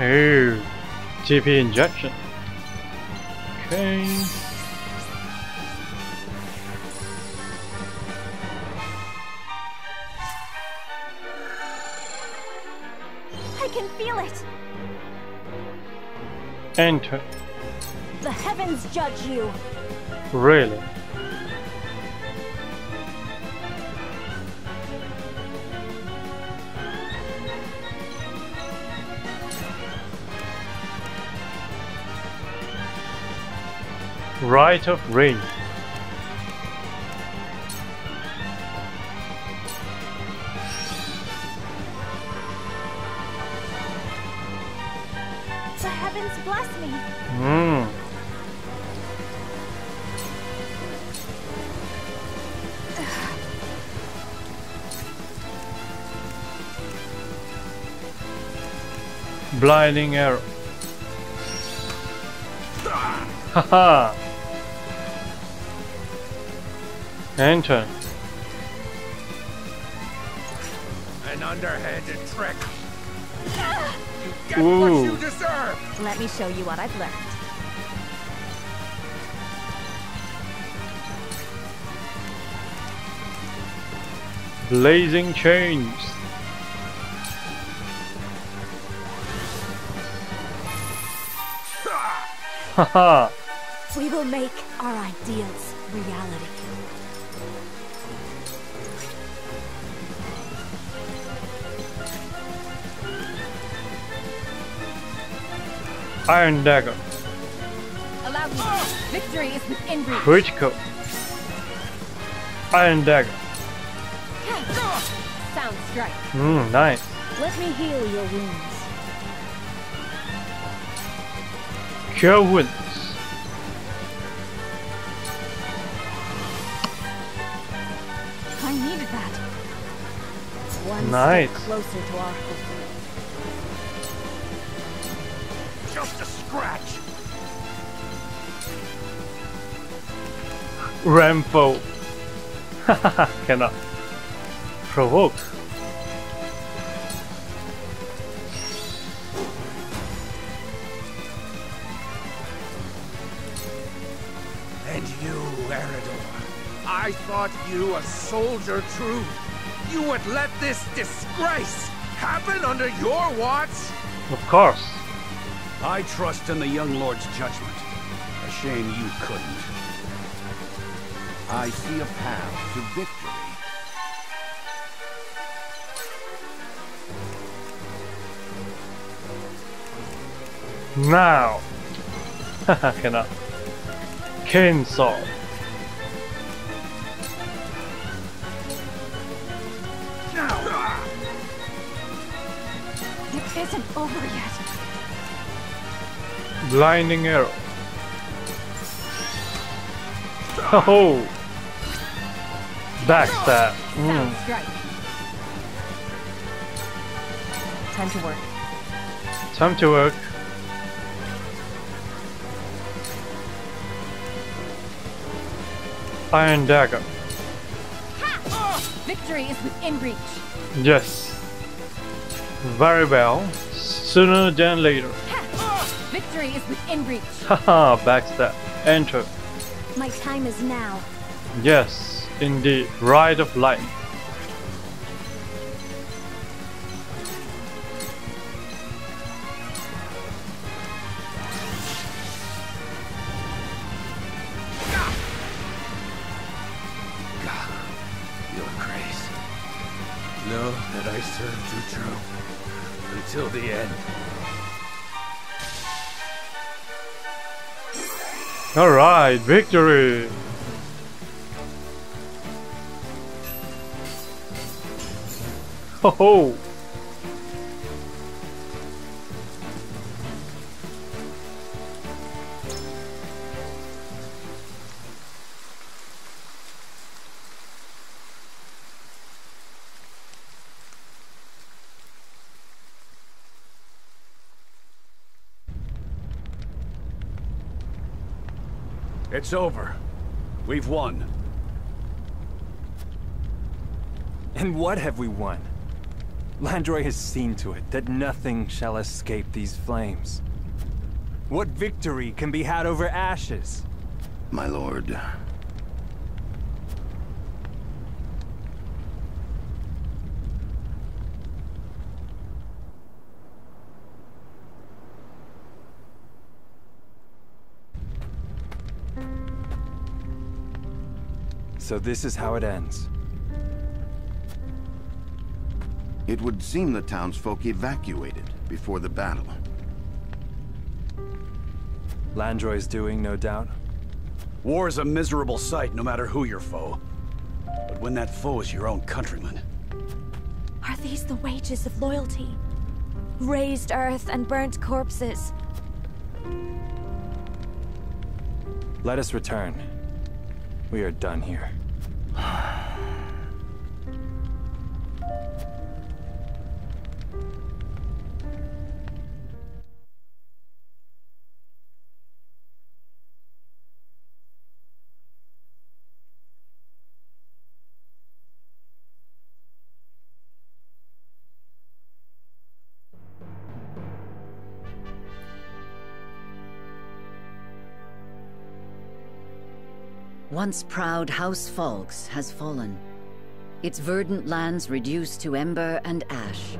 Oh, GP injection. Okay. I can feel it! Enter. The heavens judge you! Really? right of way. The heavens bless me. Hmm. Blinding arrow. [laughs] Haha! Enter. An underhanded trick. You get Ooh. what you deserve. Let me show you what I've learned. Blazing chains. Haha. We will make our ideals reality. Iron dagger. Allow me. Victory is within reach. Critical. Iron dagger. Sound strike. Hmm, nice. Let me heal your wounds. Cure wounds. I needed that. One Nice. step closer to our hope. Just a scratch. Rambo. [laughs] Cannot. Provoke. And you, Erador, I thought you a soldier true. You would let this disgrace happen under your watch? Of course. I trust in the young lord's judgment. A shame you couldn't. I see a path to victory. Now. [laughs] Cannot. Cane Blinding arrow. Oh. Backstab. Sound Mm. Time to work. Time to work. Iron dagger. Victory is within reach. Yes. Very well. Sooner than later. Victory is within reach. [laughs] Haha, backstab. Enter. My time is now. Yes, indeed. Ride of lightning. Victory! Ho ho! It's over. We've won. And what have we won? Landroi has seen to it that nothing shall escape these flames. What victory can be had over ashes? My lord. So this is how it ends. It would seem the townsfolk evacuated before the battle. Landroi's doing, no doubt. War is a miserable sight, no matter who your foe. But when that foe is your own countryman, Are these the wages of loyalty? Raised earth and burnt corpses. Let us return. We are done here. Once proud House Falkes has fallen. Its verdant lands reduced to ember and ash.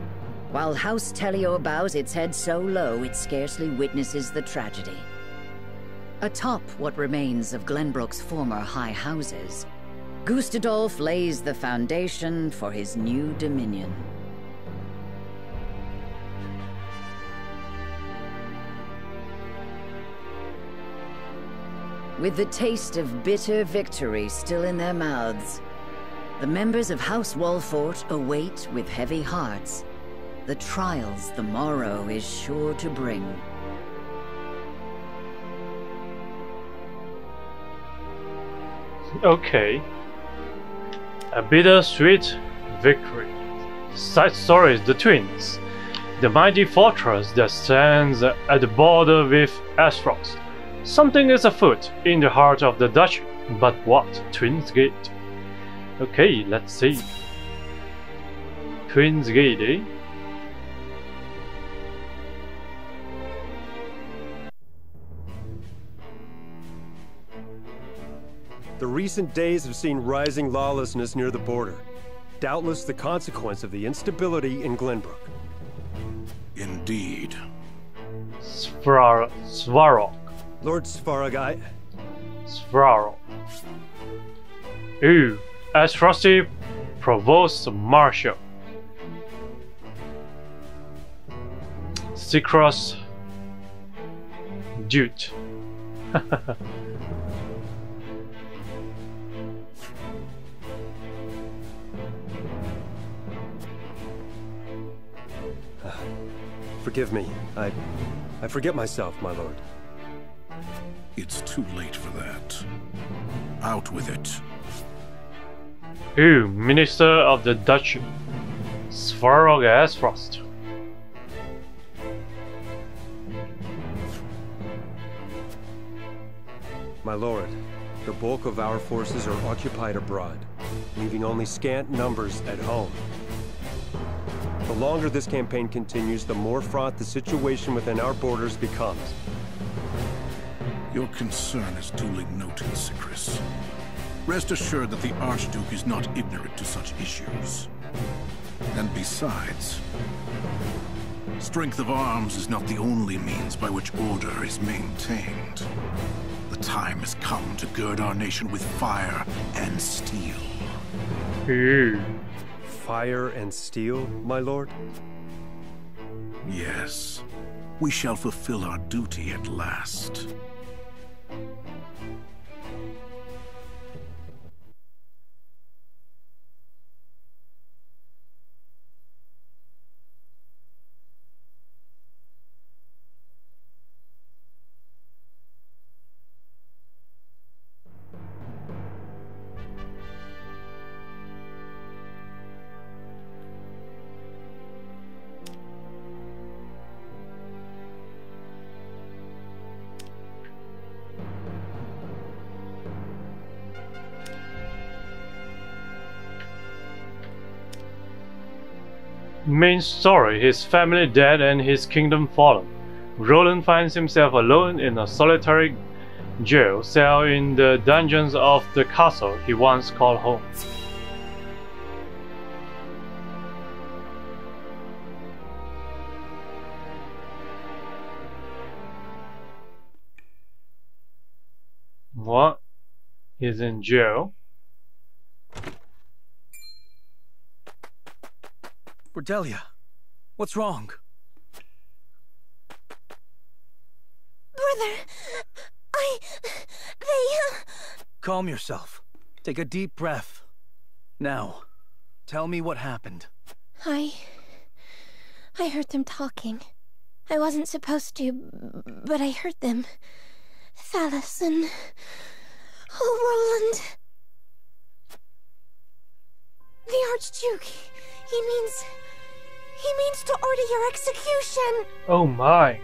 While House Telioth bows its head so low it scarcely witnesses the tragedy. Atop what remains of Glenbrooke's former high houses, Gustadolph lays the foundation for his new dominion. With the taste of bitter victory still in their mouths, the members of House Wolffort await with heavy hearts the trials the morrow is sure to bring. Okay. A bittersweet victory. Side story is the twins. The mighty fortress that stands at the border with Aesfrost. Something is afoot in the heart of the duchy, but what? Twins Gate. Okay, let's see. Twins Gate, eh? The recent days have seen rising lawlessness near the border. Doubtless the consequence of the instability in Glenbrooke. Indeed. Svrar Svarog. Lord Svarog, Svarog. Ooh, Aesfrosti Provost Marshal. Sycras Dude. [laughs] Forgive me. I... I forget myself, my lord. It's too late for that. Out with it. Ooh, Minister of the Dutch Svarog Aesfrost. My lord, the bulk of our forces are occupied abroad, leaving only scant numbers at home. The longer this campaign continues, the more fraught the situation within our borders becomes. Your concern is duly noted, Sycras. Rest assured that the Archduke is not ignorant to such issues. And besides, strength of arms is not the only means by which order is maintained. The time has come to gird our nation with fire and steel. Ooh. Fire and steel, my lord? Yes. We shall fulfill our duty at last. Main story his family dead and his kingdom fallen. Roland finds himself alone in a solitary jail cell in the dungeons of the castle he once called home. What? He's in jail? Cordelia, what's wrong? Brother, I... they... Uh... Calm yourself. Take a deep breath. Now, tell me what happened. I... I heard them talking. I wasn't supposed to, but I heard them. Thallus and... Oh, Roland. The Archduke. He means... He means to order your execution. Oh my.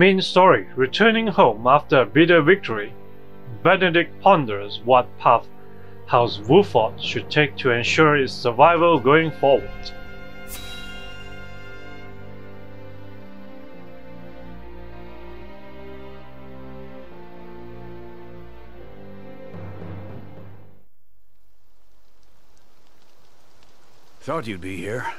Main story Returning home after a bitter victory, Benedict ponders what path House Wolffort should take to ensure its survival going forward. Thought you'd be here.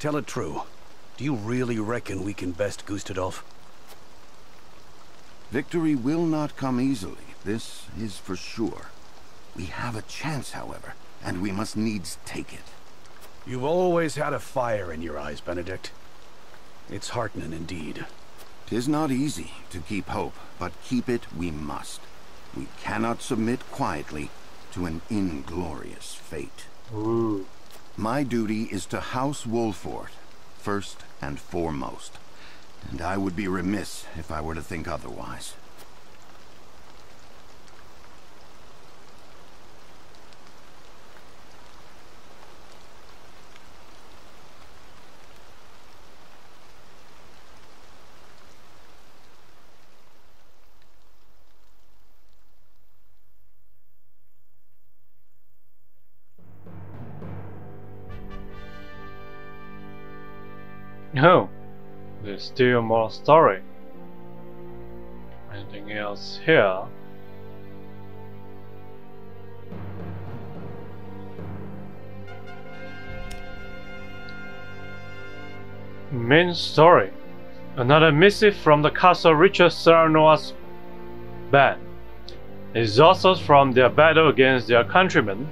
Tell it true. Do you really reckon we can best Gustadolph? Victory will not come easily, this is for sure. We have a chance, however, and we must needs take it. You've always had a fire in your eyes, Benedict. It's heartening indeed. Tis not easy to keep hope, but keep it we must. We cannot submit quietly to an inglorious fate. Ooh. My duty is to House Wolffort, first and foremost. And I would be remiss if I were to think otherwise. Oh, there's still more story. Anything else here? Main story. Another missive from the castle reaches Serenoa's band. Exhausted from their battle against their countrymen,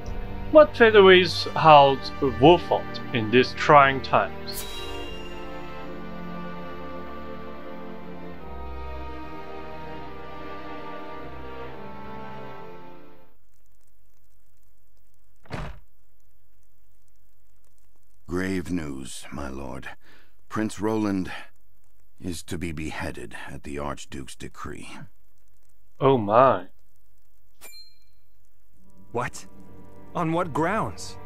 what fate awaits House Wolffort in these trying times? Grave news, my lord. Prince Roland is to be beheaded at the Archduke's decree. Oh my. What? On what grounds?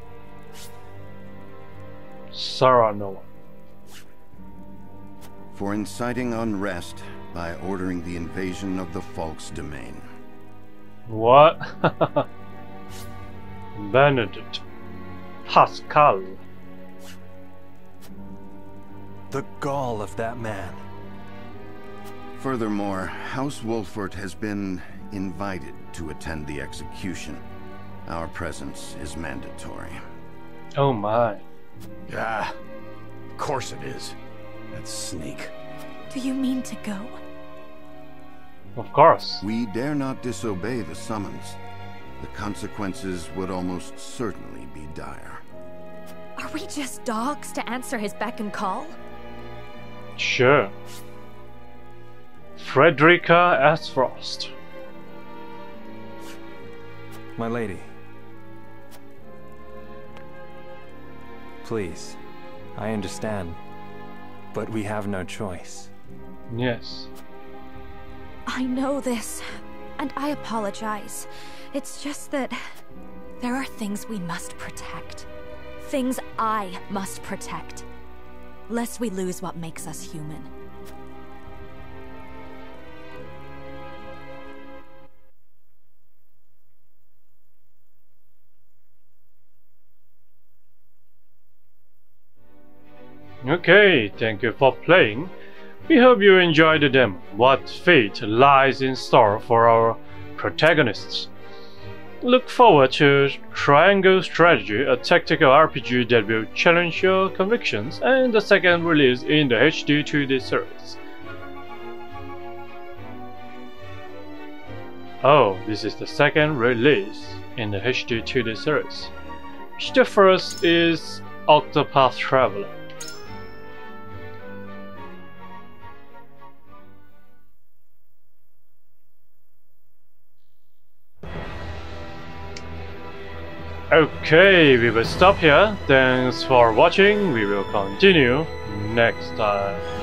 Serenoa. For inciting unrest by ordering the invasion of the Falk's domain. What? [laughs] Benedict. Pascal. The gall of that man. Furthermore, House Wolffort has been invited to attend the execution. Our presence is mandatory. Oh my. Yeah, of course it is. That sneak. Do you mean to go? Of course. We dare not disobey the summons. The consequences would almost certainly be dire. Are we just dogs to answer his beck and call? Sure. Frederica Aesfrost. My lady. Please, I understand. But we have no choice. Yes. I know this, and I apologize. It's just that there are things we must protect. Things I must protect. Lest we lose what makes us human. Okay, thank you for playing. We hope you enjoyed the demo. What fate lies in store for our protagonists? Look forward to Triangle Strategy, a tactical RPG that will challenge your convictions, and the second release in the HD 2D series. Oh, this is the second release in the HD 2D series. The first is Octopath Traveler. Okay, we will stop here. Thanks for watching. We will continue next time.